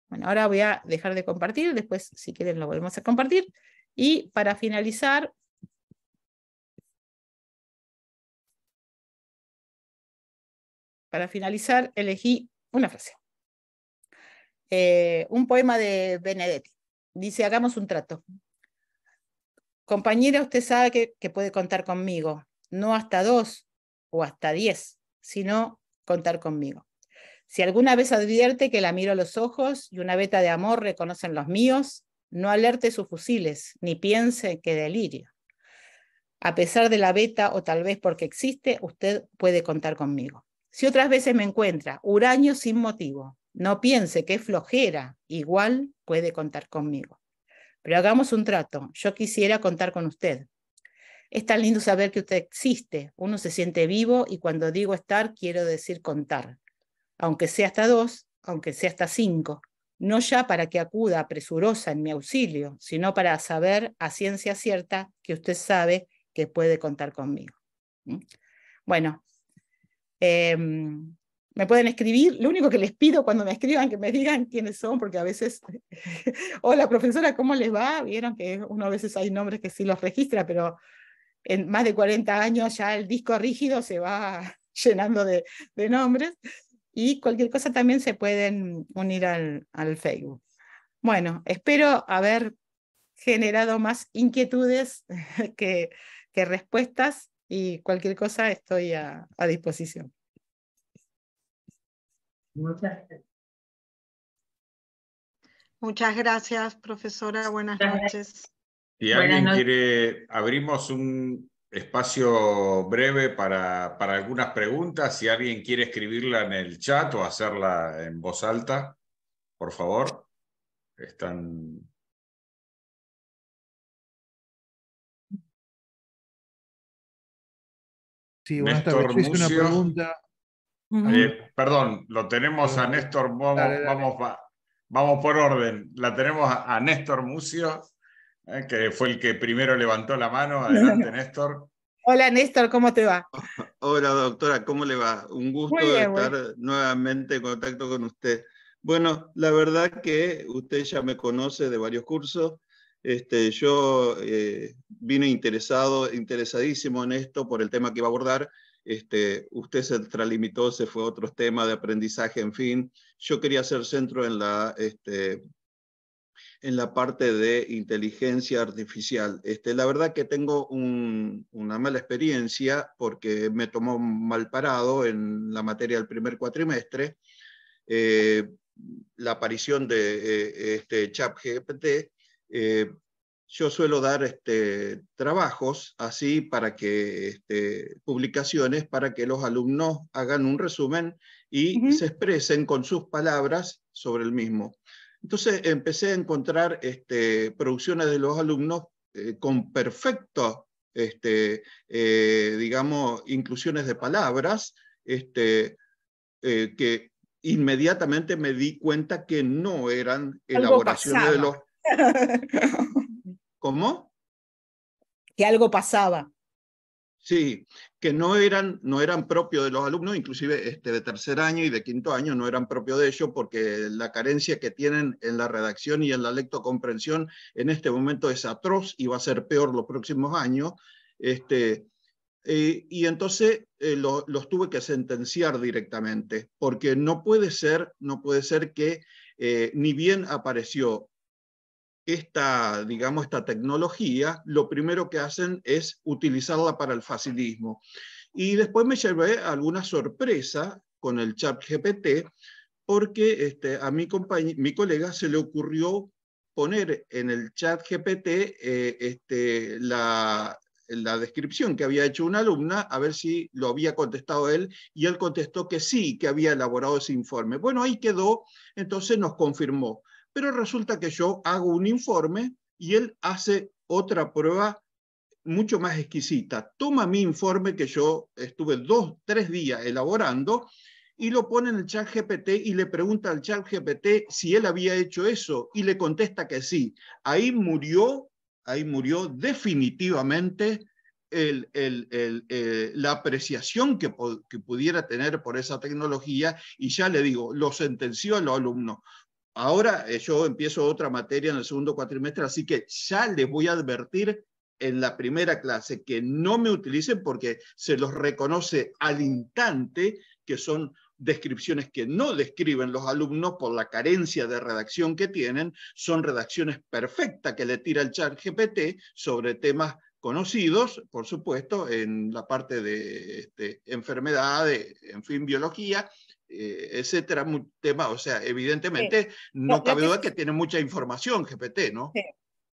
bueno, ahora voy a dejar de compartir, después si quieren lo volvemos a compartir. Y para finalizar, para finalizar elegí una frase. Eh, un poema de Benedetti. Dice, hagamos un trato. Compañera, usted sabe que, puede contar conmigo, no hasta dos o hasta diez, sino contar conmigo. Si alguna vez advierte que la miro a los ojos y una veta de amor reconocen los míos, no alerte sus fusiles, ni piense que delirio. A pesar de la beta, o tal vez porque existe, usted puede contar conmigo. Si otras veces me encuentra huraño sin motivo, No piense que es flojera, igual puede contar conmigo. Pero hagamos un trato, yo quisiera contar con usted. Es tan lindo saber que usted existe, uno se siente vivo y cuando digo estar quiero decir contar, aunque sea hasta dos, aunque sea hasta cinco, no ya para que acuda presurosa en mi auxilio, sino para saber a ciencia cierta que usted sabe que puede contar conmigo. ¿Mm? Bueno, em, me pueden escribir, lo único que les pido cuando me escriban que me digan quiénes son, porque a veces, hola profesora, ¿cómo les va? Vieron que uno a veces hay nombres que sí los registra, pero en más de 40 años ya el disco rígido se va llenando de, de nombres y cualquier cosa también se pueden unir al, al Facebook. Bueno, espero haber generado más inquietudes que, que respuestas y cualquier cosa estoy a, a disposición. Muchas gracias. profesora. Buenas noches. Si alguien quiere, abrimos un espacio breve para, para algunas preguntas. Si alguien quiere escribirla en el chat o hacerla en voz alta, por favor. Están Sí, buenas tardes. una pregunta. Eh, perdón, lo tenemos a Néstor, vamos, vamos, por orden. La tenemos a, Néstor Mucio, eh, que fue el que primero levantó la mano. Adelante, Néstor. Hola, Néstor, ¿cómo te va? Hola, doctora, ¿cómo le va? Un gusto estar nuevamente en contacto con usted. Bueno, la verdad que usted ya me conoce de varios cursos. Este, yo eh, vine interesado, interesadísimo en esto por el tema que iba a abordar este, usted se extralimitó, se fue a otros temas de aprendizaje, en fin. Yo quería hacer centro en la, este, en la parte de inteligencia artificial. Este, la verdad que tengo una mala experiencia porque me tomó mal parado en la materia del primer cuatrimestre. Eh, la aparición de eh, este ChatGPT eh, yo suelo dar este, trabajos así para que, este, publicaciones para que los alumnos hagan un resumen y se expresen con sus palabras sobre el mismo. Entonces empecé a encontrar este, producciones de los alumnos eh, con perfecto, este, eh, digamos, inclusiones de palabras, este, eh, que inmediatamente me di cuenta que no eran elaboraciones de los... ¿Cómo? Que algo pasaba. Sí, que no eran, no eran propios de los alumnos, inclusive este, de tercer año y de quinto año no eran propios de ellos porque la carencia que tienen en la redacción y en la lectocomprensión en este momento es atroz y va a ser peor los próximos años. Este, eh, y entonces eh, los tuve que sentenciar directamente, porque no puede ser, no puede ser que eh, ni bien apareció esta, digamos, esta tecnología, lo primero que hacen es utilizarla para el facilismo. Y después me llevé alguna sorpresa con el chat GPT, porque este, a mi, mi colega se le ocurrió poner en el chat GPT eh, este, la, la descripción que había hecho una alumna, a ver si lo había contestado él, y él contestó que sí, que había elaborado ese informe. Bueno, ahí quedó, entonces nos confirmó pero resulta que yo hago un informe y él hace otra prueba mucho más exquisita. Toma mi informe que yo estuve dos, tres días elaborando y lo pone en el chat GPT y le pregunta al chat GPT si él había hecho eso y le contesta que sí. Ahí murió, ahí murió definitivamente eh, la apreciación que, que, pudiera tener por esa tecnología y ya le digo, lo sentenció a los alumnos. Ahora eh, yo empiezo otra materia en el segundo cuatrimestre, así que ya les voy a advertir en la primera clase que no me utilicen porque se los reconoce al instante que son descripciones que no describen los alumnos por la carencia de redacción que tienen, son redacciones perfectas que le tira el chat GPT sobre temas conocidos, por supuesto, en la parte de este, enfermedad, en fin, biología, eh, etcétera, tema, o sea, evidentemente no cabe duda que, tiene mucha información GPT, ¿no?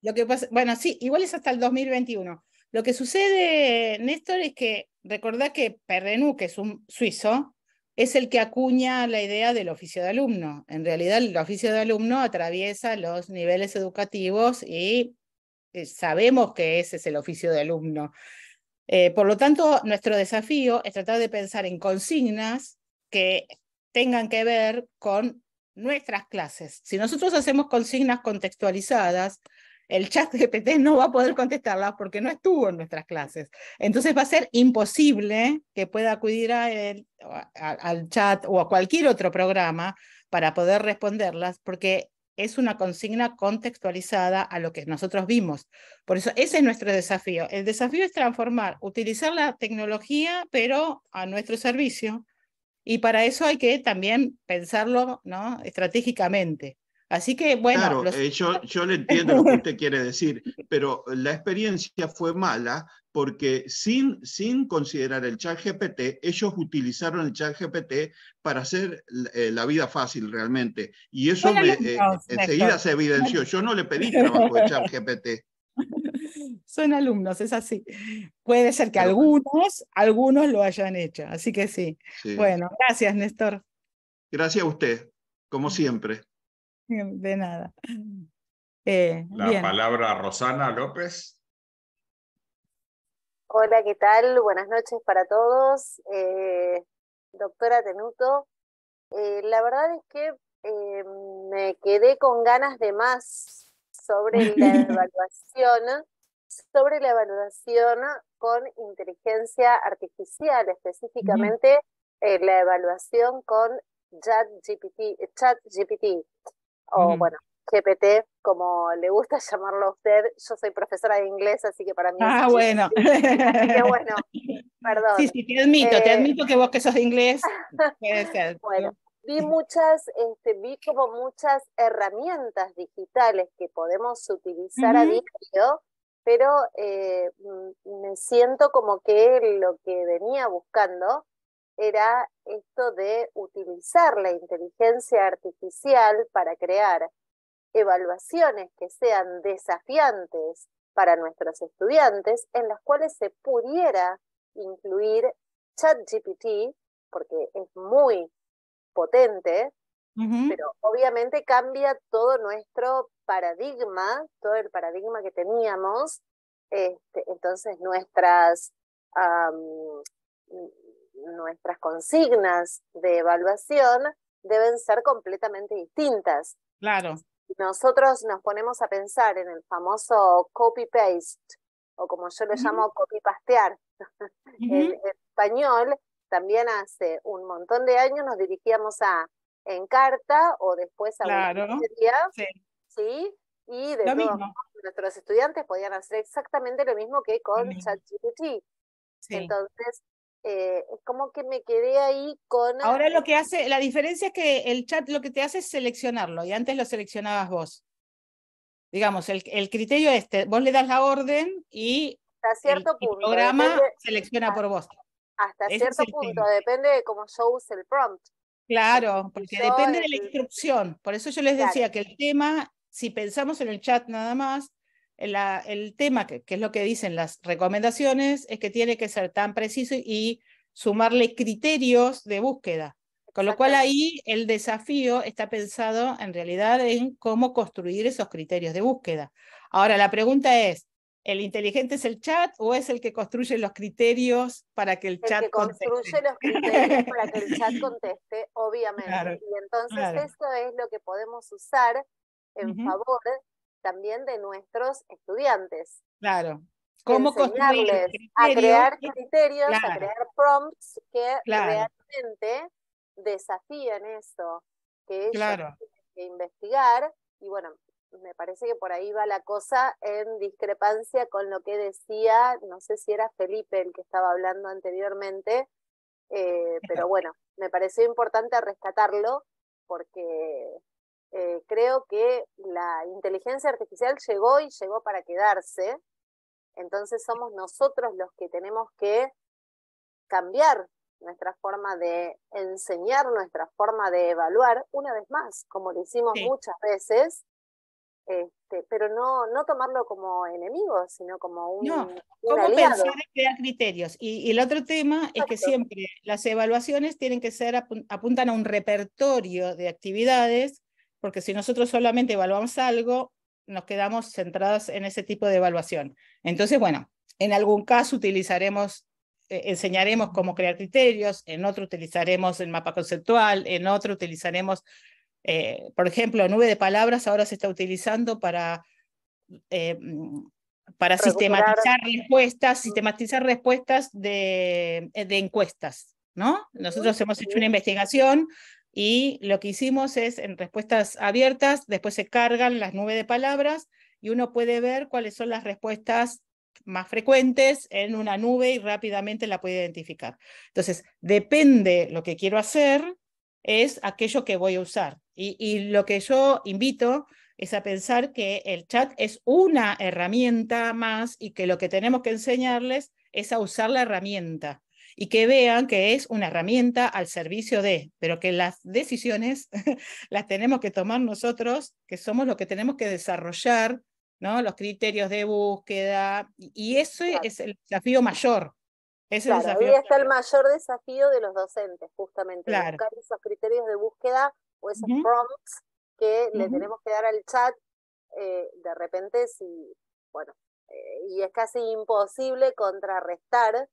Lo que pasa, bueno, sí, igual es hasta el 2021. Lo que sucede, Néstor, es que recordá que Perrenú, que es un suizo, es el que acuña la idea del oficio de alumno. En realidad, el oficio de alumno atraviesa los niveles educativos y sabemos que ese es el oficio de alumno. Eh, por lo tanto, nuestro desafío es tratar de pensar en consignas que tengan que ver con nuestras clases. Si nosotros hacemos consignas contextualizadas, el chat GPT no va a poder contestarlas porque no estuvo en nuestras clases. Entonces va a ser imposible que pueda acudir a al chat o a cualquier otro programa para poder responderlas porque es una consigna contextualizada a lo que nosotros vimos. Por eso ese es nuestro desafío. El desafío es transformar, utilizar la tecnología, pero a nuestro servicio. Y para eso hay que también pensarlo ¿no? estratégicamente. Así que, bueno. Claro, eh, yo, yo le entiendo lo que usted quiere decir, pero la experiencia fue mala porque sin, sin considerar el chat GPT, ellos utilizaron el chat GPT para hacer eh, la vida fácil realmente. Y eso eh, enseguida se evidenció. Yo no le pedí trabajo de chat GPT. Son alumnos, es así. Puede ser que algunos, algunos lo hayan hecho, así que sí. Bueno, gracias, Néstor. Gracias a usted, como siempre. De nada. Eh, la palabra Rosana López. Hola, ¿qué tal? Buenas noches para todos. Eh, doctora Tenuto, eh, la verdad es que me quedé con ganas de más sobre la evaluación, sobre la evaluación con inteligencia artificial, específicamente la evaluación con ChatGPT. Chat GPT o bueno, GPT, como le gusta llamarlo a usted. Yo soy profesora de inglés, así que para mí... Ah, bueno. Así bueno, perdón. Sí, sí, te admito, te eh, admito que vos que sos de inglés. bueno, vi muchas, este, vi como muchas herramientas digitales que podemos utilizar a diario, pero eh, me siento como que lo que venía buscando era esto de utilizar la inteligencia artificial para crear evaluaciones que sean desafiantes para nuestros estudiantes, en las cuales se pudiera incluir ChatGPT, porque es muy potente, pero obviamente cambia todo nuestro paradigma, todo el paradigma que teníamos, este, entonces nuestras nuestras consignas de evaluación deben ser completamente distintas. Claro. Nosotros nos ponemos a pensar en el famoso copy-paste, o como yo le llamo copy-pastear. en, español, también hace un montón de años nos dirigíamos a Encarta o después a claro. sí. ¿sí? Y de todos nuestros estudiantes podían hacer exactamente lo mismo que con ChatGPT. Entonces, eh, es como que me quedé ahí con... Ahora lo que hace, la diferencia es que el chat lo que te hace es seleccionarlo y antes lo seleccionabas vos. Digamos, el, el criterio este, vos le das la orden y hasta cierto el, programa selecciona por vos. Hasta cierto punto, depende de cómo yo use el prompt. Claro, porque depende de la instrucción. Por eso yo les decía que el tema, si pensamos en el chat nada más, el tema, que, es lo que dicen las recomendaciones, es que tiene que ser tan preciso y sumarle criterios de búsqueda. Con lo cual ahí el desafío está pensado en realidad en cómo construir esos criterios de búsqueda. Ahora la pregunta es, ¿el inteligente es el chat o es el que construye los criterios para que el, chat que construye los criterios para que el chat conteste, obviamente. y entonces esto es lo que podemos usar en favor también de nuestros estudiantes. Claro. ¿Cómo enseñarles a crear criterios, a crear prompts que realmente desafíen eso que ellos tienen que investigar. Y bueno, me parece que por ahí va la cosa en discrepancia con lo que decía, no sé si era Felipe el que estaba hablando anteriormente, eh, pero bueno, me pareció importante rescatarlo porque eh, creo que la inteligencia artificial llegó y llegó para quedarse. Entonces somos nosotros los que tenemos que cambiar nuestra forma de enseñar, nuestra forma de evaluar, una vez más, como lo hicimos muchas veces, este, pero no, no tomarlo como enemigo, sino como un, no, ¿cómo pensar en crear criterios? Y, el otro tema es que siempre las evaluaciones tienen que ser, apuntan a un repertorio de actividades, porque si nosotros solamente evaluamos algo, nos quedamos centrados en ese tipo de evaluación. Entonces, bueno, en algún caso utilizaremos, eh, enseñaremos cómo crear criterios, en otro utilizaremos el mapa conceptual, en otro utilizaremos eh, por ejemplo, nube de palabras ahora se está utilizando para, eh, para sistematizar respuestas, sistematizar respuestas de, de encuestas. ¿no? Nosotros hemos hecho una investigación y lo que hicimos es en respuestas abiertas, después se cargan las nubes de palabras y uno puede ver cuáles son las respuestas más frecuentes en una nube y rápidamente la puede identificar. Entonces, depende lo que quiero hacer, es aquello que voy a usar. Y, lo que yo invito es a pensar que el chat es una herramienta más y que lo que tenemos que enseñarles es a usar la herramienta y que vean que es una herramienta al servicio de, pero que las decisiones las tenemos que tomar nosotros, que somos los que tenemos que desarrollar, ¿no? Los criterios de búsqueda, y ese es el desafío mayor, claro, ahí está el mayor. desafío de los docentes, justamente, buscar esos criterios de búsqueda o esos prompts que le tenemos que dar al chat eh, de repente si, bueno, eh, y es casi imposible contrarrestar,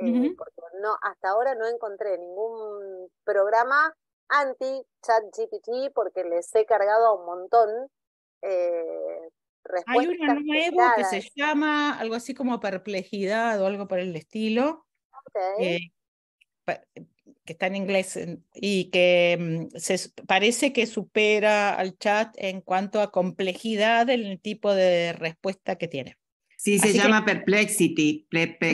eh, porque no, hasta ahora no encontré ningún programa anti chat GPT porque les he cargado un montón hay uno nuevo que se llama algo así como perplejidad o algo por el estilo, eh, que está en inglés y que mm, se, parece que supera al chat en cuanto a complejidad el tipo de respuesta que tiene. Sí, se llama Perplexity. Perplexity.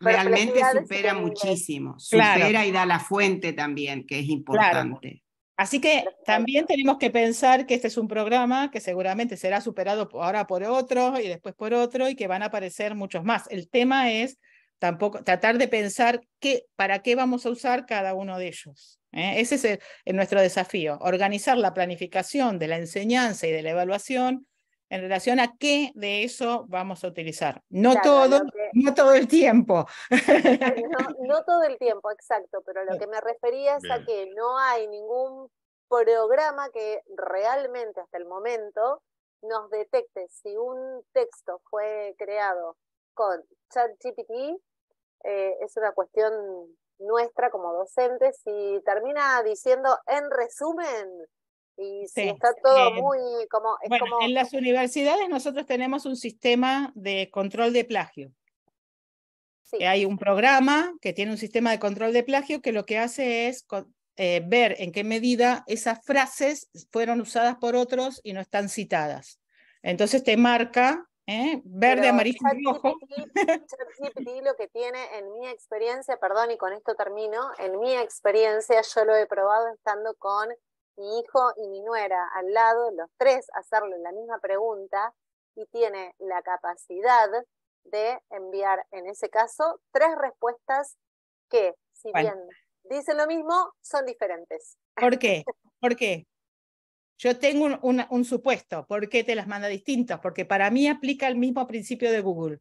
realmente supera muchísimo. Supera y da la fuente también, que es importante. Así que también tenemos que pensar que este es un programa que seguramente será superado ahora por otro y después por otro y que van a aparecer muchos más. El tema es tampoco tratar de pensar qué, para qué vamos a usar cada uno de ellos. ¿eh? Ese es nuestro desafío, organizar la planificación de la enseñanza y de la evaluación en relación a qué de eso vamos a utilizar. No todo, no todo el tiempo. No, todo el tiempo, exacto, pero lo que me refería es a que no hay ningún programa que realmente hasta el momento nos detecte si un texto fue creado con ChatGPT, eh, es una cuestión nuestra como docentes, si termina diciendo en resumen, y si está todo eh, muy como, bueno, En las universidades nosotros tenemos un sistema de control de plagio. Hay un programa que tiene un sistema de control de plagio que lo que hace es eh, ver en qué medida esas frases fueron usadas por otros y no están citadas. Entonces te marca ¿eh? verde, amarillo y rojo. lo que tiene en mi experiencia, perdón, y con esto termino, en mi experiencia yo lo he probado estando con mi hijo y mi nuera al lado, los tres hacerle la misma pregunta y tiene la capacidad de enviar, en ese caso, tres respuestas que, si bien dicen lo mismo, son diferentes. ¿Por qué? ¿Por qué? Yo tengo un, un, supuesto. ¿Por qué te las manda distintas? Porque para mí aplica el mismo principio de Google.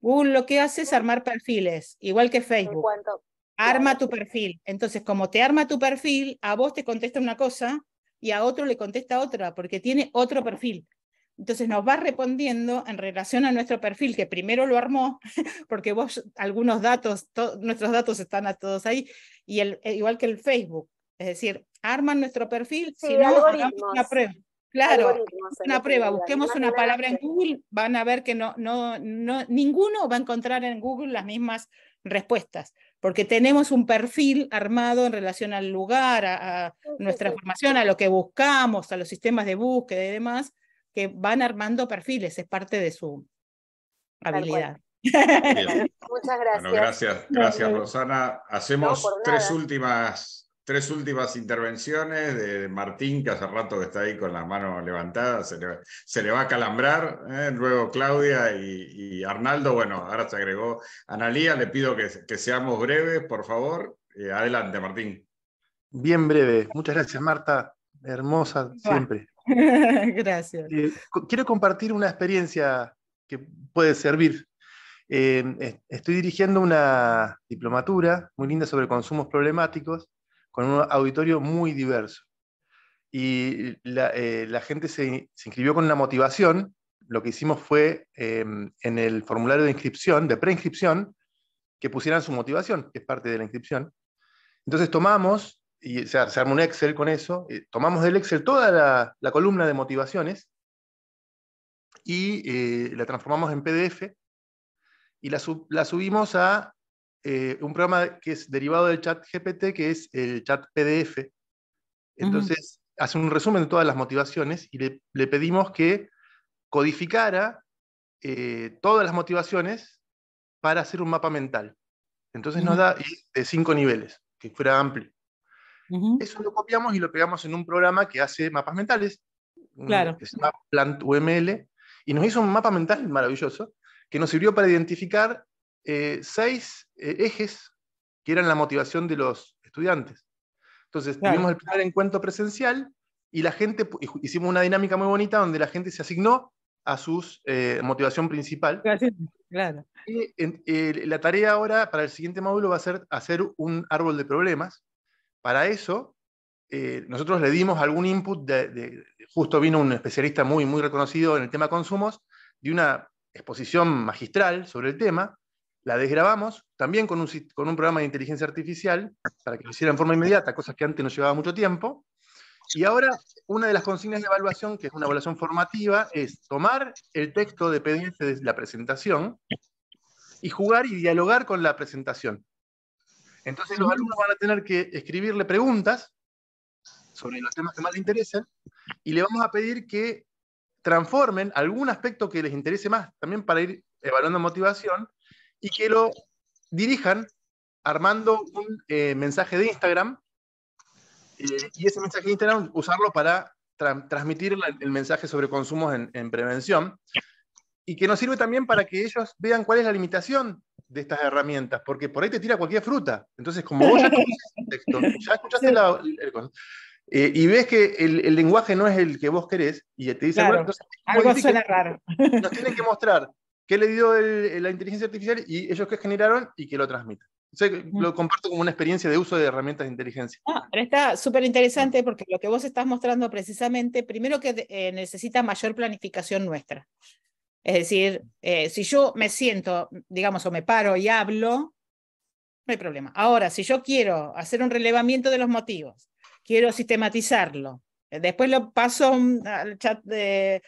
Google lo que hace es armar perfiles, igual que Facebook arma tu perfil. Entonces, como te arma tu perfil, a vos te contesta una cosa y a otro le contesta otra, porque tiene otro perfil. Entonces nos va respondiendo en relación a nuestro perfil, que primero lo armó, porque vos algunos datos, nuestros datos están a todos ahí, y el, eh, igual que el Facebook. Es decir, arman nuestro perfil, si no, hagamos una prueba. Claro, una prueba, busquemos una palabra en Google, van a ver que no, no, no, ninguno va a encontrar en Google las mismas respuestas porque tenemos un perfil armado en relación al lugar, a, nuestra formación, a lo que buscamos, a los sistemas de búsqueda y demás, que van armando perfiles, es parte de su habilidad. Muchas gracias. gracias, gracias Rosana. Hacemos tres últimas tres últimas intervenciones de Martín, que hace rato que está ahí con la mano levantada, se le, va a calambrar, ¿eh? luego Claudia y, Arnaldo, bueno, ahora se agregó Analía, le pido que, seamos breves, por favor. adelante, Martín. Bien breve, muchas gracias Marta, hermosa siempre. Gracias. Eh, quiero compartir una experiencia que puede servir. Eh, estoy dirigiendo una diplomatura muy linda sobre consumos problemáticos con un auditorio muy diverso. Y la, la gente se, se, inscribió con una motivación. Lo que hicimos fue em, en el formulario de inscripción, de preinscripción, que pusieran su motivación, que es parte de la inscripción. Entonces tomamos, y se, se armó un Excel con eso, eh, tomamos del Excel toda la, la columna de motivaciones y eh, la transformamos en PDF y la, sub, la subimos a eh, un programa que es derivado del chat GPT, que es el chat PDF. Entonces, uh -huh. hace un resumen de todas las motivaciones y le, le pedimos que codificara eh, todas las motivaciones para hacer un mapa mental. Entonces uh -huh. nos da de cinco niveles, que fuera amplio. Uh -huh. Eso lo copiamos y lo pegamos en un programa que hace mapas mentales, claro. que se llama Plant UML, y nos hizo un mapa mental maravilloso que nos sirvió para identificar eh, seis eh, ejes que eran la motivación de los estudiantes. Entonces, claro. tuvimos el primer encuentro presencial y la gente, hicimos una dinámica muy bonita donde la gente se asignó a su eh, motivación principal. Claro. Y, la tarea ahora para el siguiente módulo va a ser hacer un árbol de problemas. Para eso, nosotros le dimos algún input, de, de, justo vino un especialista muy, muy reconocido en el tema consumos, de una exposición magistral sobre el tema, la desgrabamos, también con un, con un programa de inteligencia artificial, para que lo hiciera en forma inmediata, cosas que antes nos llevaba mucho tiempo, y ahora una de las consignas de evaluación, que es una evaluación formativa, es tomar el texto de PDF de la presentación y jugar y dialogar con la presentación. Entonces los alumnos van a tener que escribirle preguntas sobre los temas que más les interesen y le vamos a pedir que transformen algún aspecto que les interese más, también para ir evaluando motivación, y que lo dirijan armando un eh, mensaje de Instagram, eh, y ese mensaje de Instagram usarlo para tra transmitir la, el mensaje sobre consumos en, en, prevención, y que nos sirve también para que ellos vean cuál es la limitación de estas herramientas, porque por ahí te tira cualquier fruta. Entonces, como vos ya el texto, ya escuchaste la, el, el, eh, y ves que el, el, lenguaje no es el que vos querés, y te dice, claro, bueno, entonces, algo suena raro. Nos tienen que mostrar qué le dio el, la inteligencia artificial y ellos qué generaron y que lo transmitan. O sea, lo comparto como una experiencia de uso de herramientas de inteligencia. Ah, pero está súper interesante porque lo que vos estás mostrando precisamente, primero que eh, necesita mayor planificación nuestra. Es decir, eh, si yo me siento, digamos, o me paro y hablo, no hay problema. Ahora, si yo quiero hacer un relevamiento de los motivos, quiero sistematizarlo. Después lo paso al chat de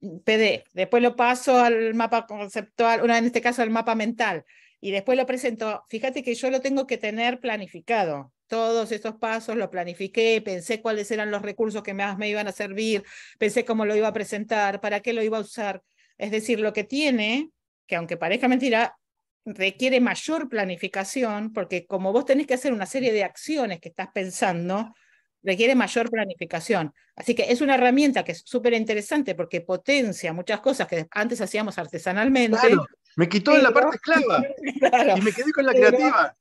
PD, después lo paso al mapa conceptual, en este caso al mapa mental, y después lo presento. Fíjate que yo lo tengo que tener planificado. Todos estos pasos lo planifiqué, pensé cuáles eran los recursos que más me iban a servir, pensé cómo lo iba a presentar, para qué lo iba a usar. Es decir, lo que tiene, que aunque parezca mentira, requiere mayor planificación, porque como vos tenés que hacer una serie de acciones que estás pensando, requiere mayor planificación. Así que es una herramienta que es súper interesante porque potencia muchas cosas que antes hacíamos artesanalmente. Claro, me quitó pero, la parte esclava claro, y me quedé con la pero, creativa.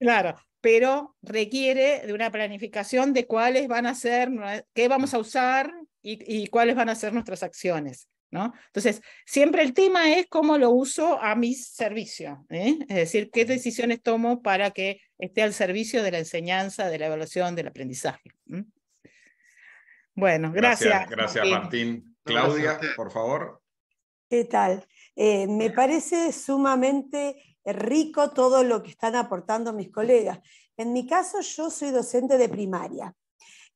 Claro, pero requiere de una planificación de cuáles van a ser, qué vamos a usar y, y cuáles van a ser nuestras acciones. ¿No? Entonces, siempre el tema es cómo lo uso a mi servicio, ¿eh? es decir, qué decisiones tomo para que esté al servicio de la enseñanza, de la evaluación, del aprendizaje. Bueno, gracias. Gracias, Martín. Claudia, por favor. ¿Qué tal? Eh, me parece sumamente rico todo lo que están aportando mis colegas. En mi caso, yo soy docente de primaria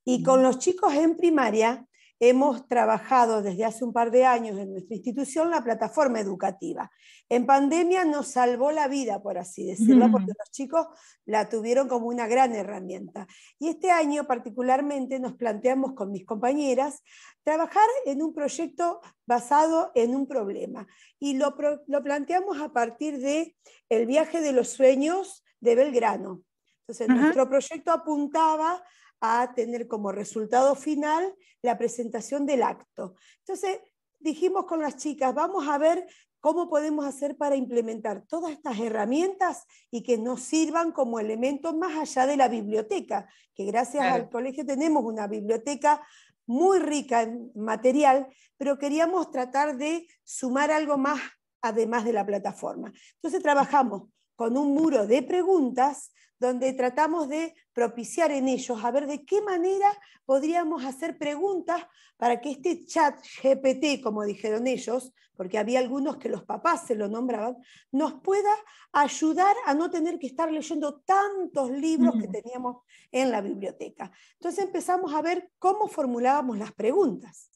y con los chicos en primaria hemos trabajado desde hace un par de años en nuestra institución la plataforma educativa. En pandemia nos salvó la vida, por así decirlo, mm. porque los chicos la tuvieron como una gran herramienta. Y este año particularmente nos planteamos con mis compañeras trabajar en un proyecto basado en un problema. Y lo, lo planteamos a partir de el viaje de los sueños de Belgrano. Entonces, uh -huh. nuestro proyecto apuntaba a tener como resultado final la presentación del acto. Entonces, dijimos con las chicas, vamos a ver cómo podemos hacer para implementar todas estas herramientas y que nos sirvan como elementos más allá de la biblioteca, que gracias claro. al colegio tenemos una biblioteca muy rica en material, pero queríamos tratar de sumar algo más además de la plataforma. Entonces trabajamos con un muro de preguntas donde tratamos de propiciar en ellos a ver de qué manera podríamos hacer preguntas para que este chat GPT, como dijeron ellos, porque había algunos que los papás se lo nombraban, nos pueda ayudar a no tener que estar leyendo tantos libros que mm. teníamos en la biblioteca. Entonces empezamos a ver cómo formulábamos las preguntas.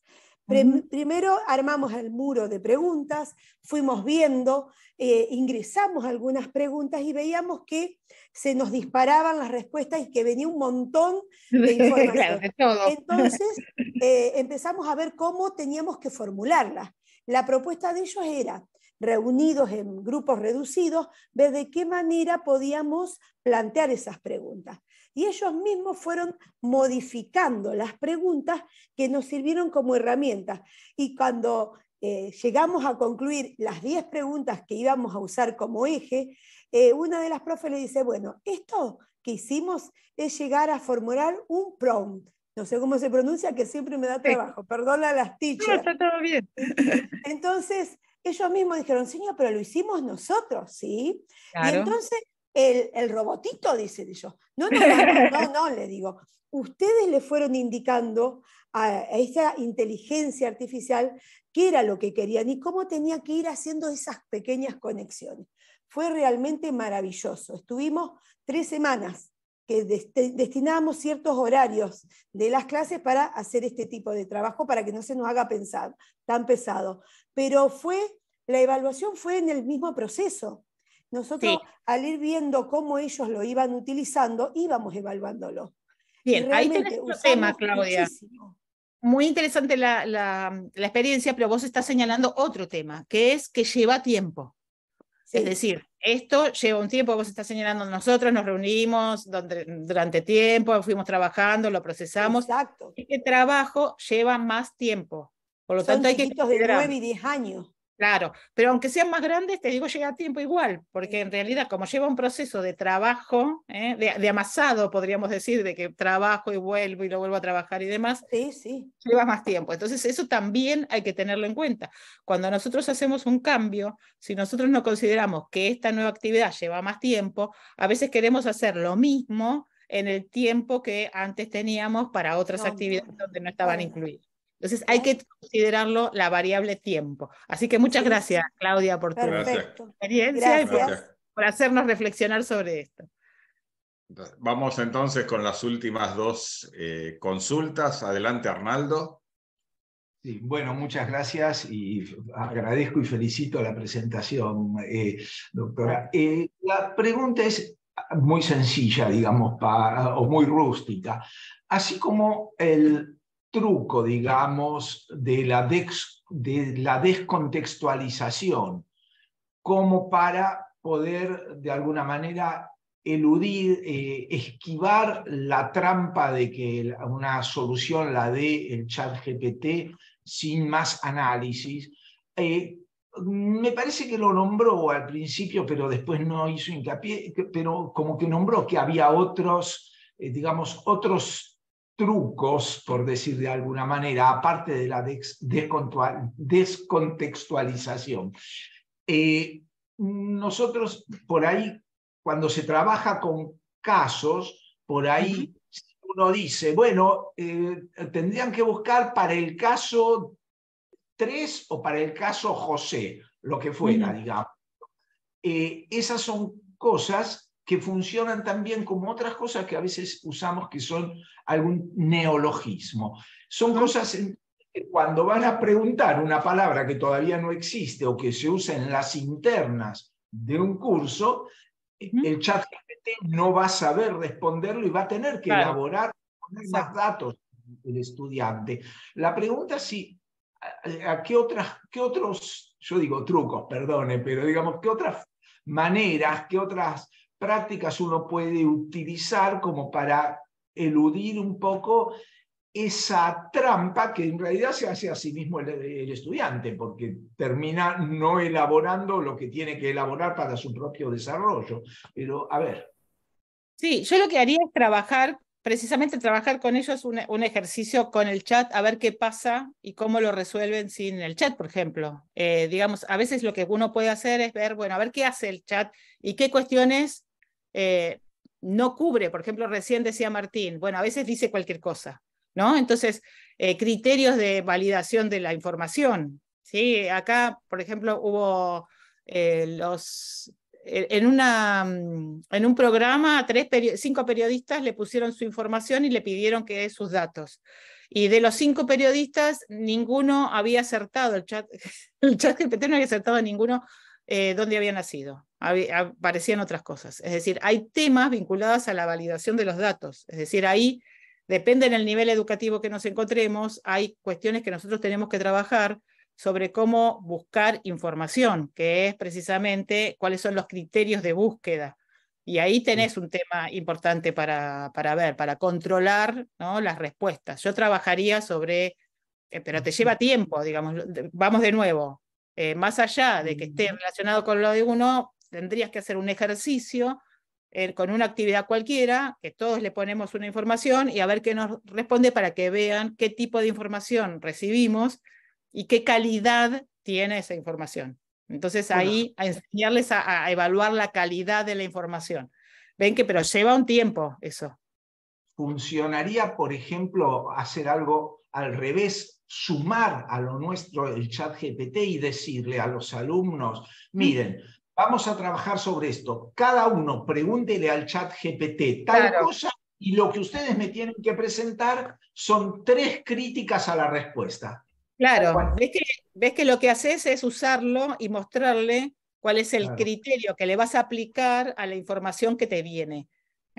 Primero armamos el muro de preguntas, fuimos viendo, eh, ingresamos algunas preguntas y veíamos que se nos disparaban las respuestas y que venía un montón de información. Entonces eh, empezamos a ver cómo teníamos que formularlas. La propuesta de ellos era, reunidos en grupos reducidos, ver de qué manera podíamos plantear esas preguntas y ellos mismos fueron modificando las preguntas que nos sirvieron como herramientas. Y cuando eh, llegamos a concluir las 10 preguntas que íbamos a usar como eje, eh, una de las profes le dice, bueno, esto que hicimos es llegar a formular un prompt. No sé cómo se pronuncia, que siempre me da trabajo. Perdona las teachers. No, está todo bien. Entonces, ellos mismos dijeron, señor, pero lo hicimos nosotros, ¿sí? Y entonces el, robotito, dice yo. No, no, no, no, no, le digo. Ustedes le fueron indicando a, esa inteligencia artificial qué era lo que querían y cómo tenía que ir haciendo esas pequeñas conexiones. Fue realmente maravilloso. Estuvimos tres semanas que destinábamos ciertos horarios de las clases para hacer este tipo de trabajo, para que no se nos haga pensar tan pesado. Pero fue, la evaluación fue en el mismo proceso. Nosotros, al ir viendo cómo ellos lo iban utilizando, íbamos evaluándolo. Bien, ahí tenés otro tema, Claudia. Muy interesante la, experiencia, pero vos estás señalando otro tema, que es que lleva tiempo. Es decir, esto lleva un tiempo, vos estás señalando, nosotros nos reunimos durante tiempo, fuimos trabajando, lo procesamos. Exacto. Este trabajo lleva más tiempo. Por lo tanto, hay que. de 9 y 10 años. Claro, pero aunque sean más grandes, te digo, llega a tiempo igual, porque en realidad como lleva un proceso de trabajo, ¿eh? de, amasado, podríamos decir, de que trabajo y vuelvo y lo vuelvo a trabajar y demás, sí, sí. lleva más tiempo. Entonces eso también hay que tenerlo en cuenta. Cuando nosotros hacemos un cambio, si nosotros no consideramos que esta nueva actividad lleva más tiempo, a veces queremos hacer lo mismo en el tiempo que antes teníamos para otras actividades donde no estaban incluidas. Entonces hay que considerarlo la variable tiempo. Así que muchas gracias, Claudia, por tu experiencia y por, hacernos reflexionar sobre esto. Vamos entonces con las últimas dos eh, consultas. Adelante, Arnaldo. Sí, bueno, muchas gracias y agradezco y felicito la presentación, eh, doctora. Eh, la pregunta es muy sencilla, digamos, o muy rústica. Así como el truco, digamos, de la, de la descontextualización, como para poder, de alguna manera, eludir, eh, esquivar la trampa de que una solución la dé el chat GPT sin más análisis. Eh, me parece que lo nombró al principio, pero después no hizo hincapié, pero como que nombró que había otros, eh, digamos, otros trucos, por decir de alguna manera, aparte de la descontextualización. Eh, nosotros por ahí, cuando se trabaja con casos, por ahí uno dice, bueno, eh, tendrían que buscar para el caso 3 o para el caso José, lo que fuera, digamos. Eh, esas son cosas que funcionan también como otras cosas que a veces usamos que son algún neologismo. Son cosas que cuando van a preguntar una palabra que todavía no existe o que se usa en las internas de un curso, el chat GPT no va a saber responderlo y va a tener que elaborar más datos del estudiante. La pregunta es si a, qué, otras, qué otros, yo digo trucos, perdone, pero digamos, qué otras maneras, qué otras prácticas uno puede utilizar como para eludir un poco esa trampa que en realidad se hace a sí mismo el, estudiante, porque termina no elaborando lo que tiene que elaborar para su propio desarrollo. Pero, a ver. Sí, yo lo que haría es trabajar precisamente trabajar con ellos un, ejercicio con el chat, a ver qué pasa y cómo lo resuelven sin el chat, por ejemplo. Eh, digamos, a veces lo que uno puede hacer es ver, bueno, a ver qué hace el chat y qué cuestiones eh, no cubre. Por ejemplo, recién decía Martín, bueno, a veces dice cualquier cosa, ¿no? Entonces, eh, criterios de validación de la información. ¿sí? Acá, por ejemplo, hubo los en, una, mm, en un programa, tres cinco periodistas le pusieron su información y le pidieron que sus datos. Y de los cinco periodistas, ninguno había acertado, el chat, el chat GPT no había acertado a ninguno eh, dónde había nacido. Aparecían otras cosas. Es decir, hay temas vinculados a la validación de los datos. Es decir, ahí depende del nivel educativo que nos encontremos, hay cuestiones que nosotros tenemos que trabajar sobre cómo buscar información, que es precisamente cuáles son los criterios de búsqueda. Y ahí tenés un tema importante para, para ver, para controlar ¿no? las respuestas. Yo trabajaría sobre, eh, pero te lleva tiempo, digamos, vamos de nuevo, eh, más allá de que esté relacionado con lo de uno, tendrías que hacer un ejercicio eh, con una actividad cualquiera, que todos le ponemos una información y a ver qué nos responde para que vean qué tipo de información recibimos y qué calidad tiene esa información. Entonces ahí a enseñarles a, evaluar la calidad de la información. Ven que pero lleva un tiempo eso. Funcionaría, por ejemplo, hacer algo al revés, sumar a lo nuestro el chat GPT y decirle a los alumnos, miren, vamos a trabajar sobre esto. Cada uno pregúntele al chat GPT tal cosa y lo que ustedes me tienen que presentar son tres críticas a la respuesta. Claro, ves, que, ves que lo que haces es usarlo y mostrarle cuál es el criterio que le vas a aplicar a la información que te viene.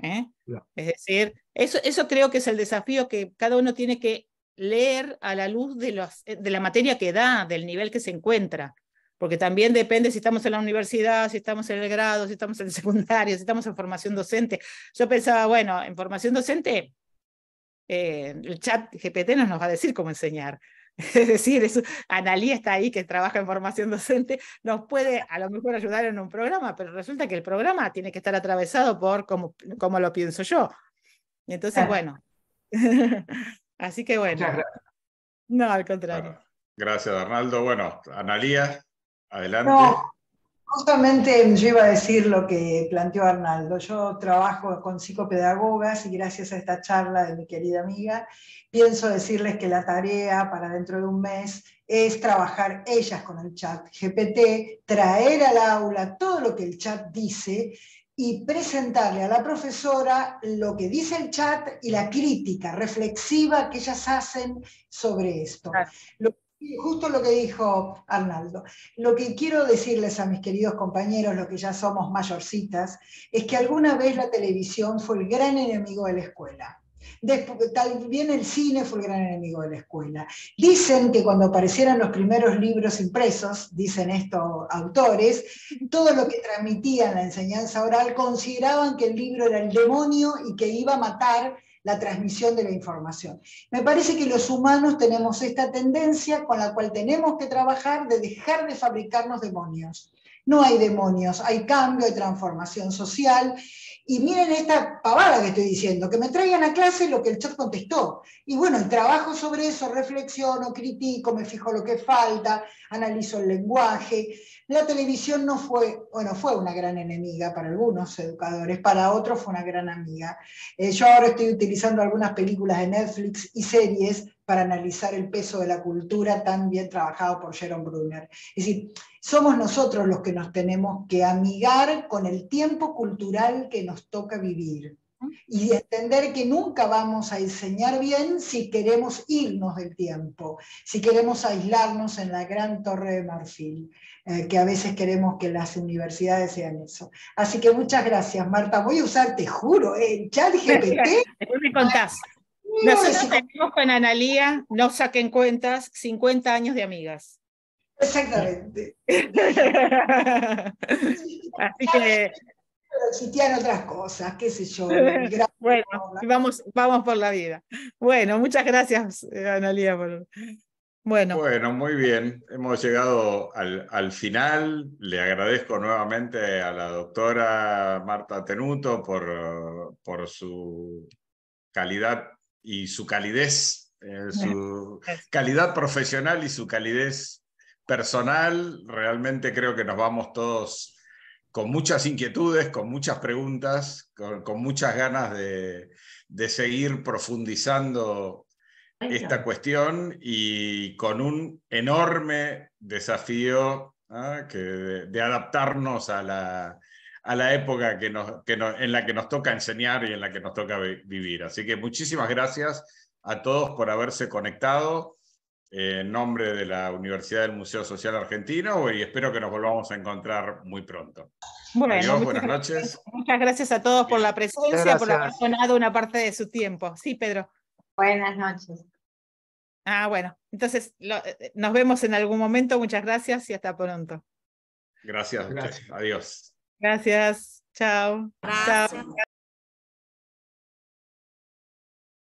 ¿eh? Es decir, eso, eso creo que es el desafío que cada uno tiene que leer a la luz de, los, de la materia que da, del nivel que se encuentra. Porque también depende si estamos en la universidad, si estamos en el grado, si estamos en el secundario, si estamos en formación docente. Yo pensaba, bueno, en formación docente, eh, el chat GPT nos va a decir cómo enseñar. Es decir, es, Analí está ahí, que trabaja en formación docente, nos puede a lo mejor ayudar en un programa, pero resulta que el programa tiene que estar atravesado por cómo, cómo lo pienso yo. Entonces, bueno. Así que bueno. No, al contrario. Gracias, Arnaldo. Bueno, Analía, adelante. Justamente yo iba a decir lo que planteó Arnaldo. Yo trabajo con psicopedagogas y gracias a esta charla de mi querida amiga, pienso decirles que la tarea para dentro de un mes es trabajar ellas con el chat GPT, traer al aula todo lo que el chat dice y presentarle a la profesora lo que dice el chat y la crítica reflexiva que ellas hacen sobre esto. Justo lo que dijo Arnaldo. Lo que quiero decirles a mis queridos compañeros, los que ya somos mayorcitas, es que alguna vez la televisión fue el gran enemigo de la escuela. Después, también el cine fue el gran enemigo de la escuela. Dicen que cuando aparecieron los primeros libros impresos, dicen estos autores, todo lo que transmitían la enseñanza oral consideraban que el libro era el demonio y que iba a matar la transmisión de la información. Me parece que los humanos tenemos esta tendencia con la cual tenemos que trabajar de dejar de fabricarnos demonios. No hay demonios, hay cambio, hay transformación social. Y miren esta pavada que estoy diciendo, que me traigan a clase lo que el chat contestó. Y bueno, trabajo sobre eso, reflexiono, critico, me fijo lo que falta, analizo el lenguaje. La televisión no fue, bueno, fue una gran enemiga para algunos educadores, para otros fue una gran amiga. Eh, yo ahora estoy utilizando algunas películas de Netflix y series para analizar el peso de la cultura tan bien trabajado por Jerome Brunner. Es decir, somos nosotros los que nos tenemos que amigar con el tiempo cultural que nos toca vivir y entender que nunca vamos a enseñar bien si queremos irnos del tiempo, si queremos aislarnos en la gran torre de marfil, eh, que a veces queremos que las universidades sean eso. Así que muchas gracias, Marta. Voy a usar, te juro, el chat GPT. Después me contás. Nosotros tenemos con Analía, no saquen cuentas, 50 años de amigas. Exactamente. Así que existían otras cosas, qué sé yo. bueno, vamos, vamos por la vida. Bueno, muchas gracias, eh, Analia. Bueno. bueno, muy bien. Hemos llegado al, al, final. Le agradezco nuevamente a la doctora Marta Tenuto por, por su calidad y su calidez, eh, su calidad profesional y su calidez personal. Realmente creo que nos vamos todos con muchas inquietudes, con muchas preguntas, con, muchas ganas de, seguir profundizando esta cuestión y con un enorme desafío ¿ah? que de, adaptarnos a la, a la época que nos, que en la que nos toca enseñar y en la que nos toca vivir. Así que muchísimas gracias a todos por haberse conectado en nombre de la Universidad del Museo Social Argentino y espero que nos volvamos a encontrar muy pronto. Bueno, buenas noches. Muchas gracias a todos por la presencia, por haber donado una parte de su tiempo. Sí, Pedro. Buenas noches. Ah, bueno, entonces eh, nos vemos en algún momento. Muchas gracias y hasta pronto. Gracias, gracias. adiós. Gracias. Chao. Chao.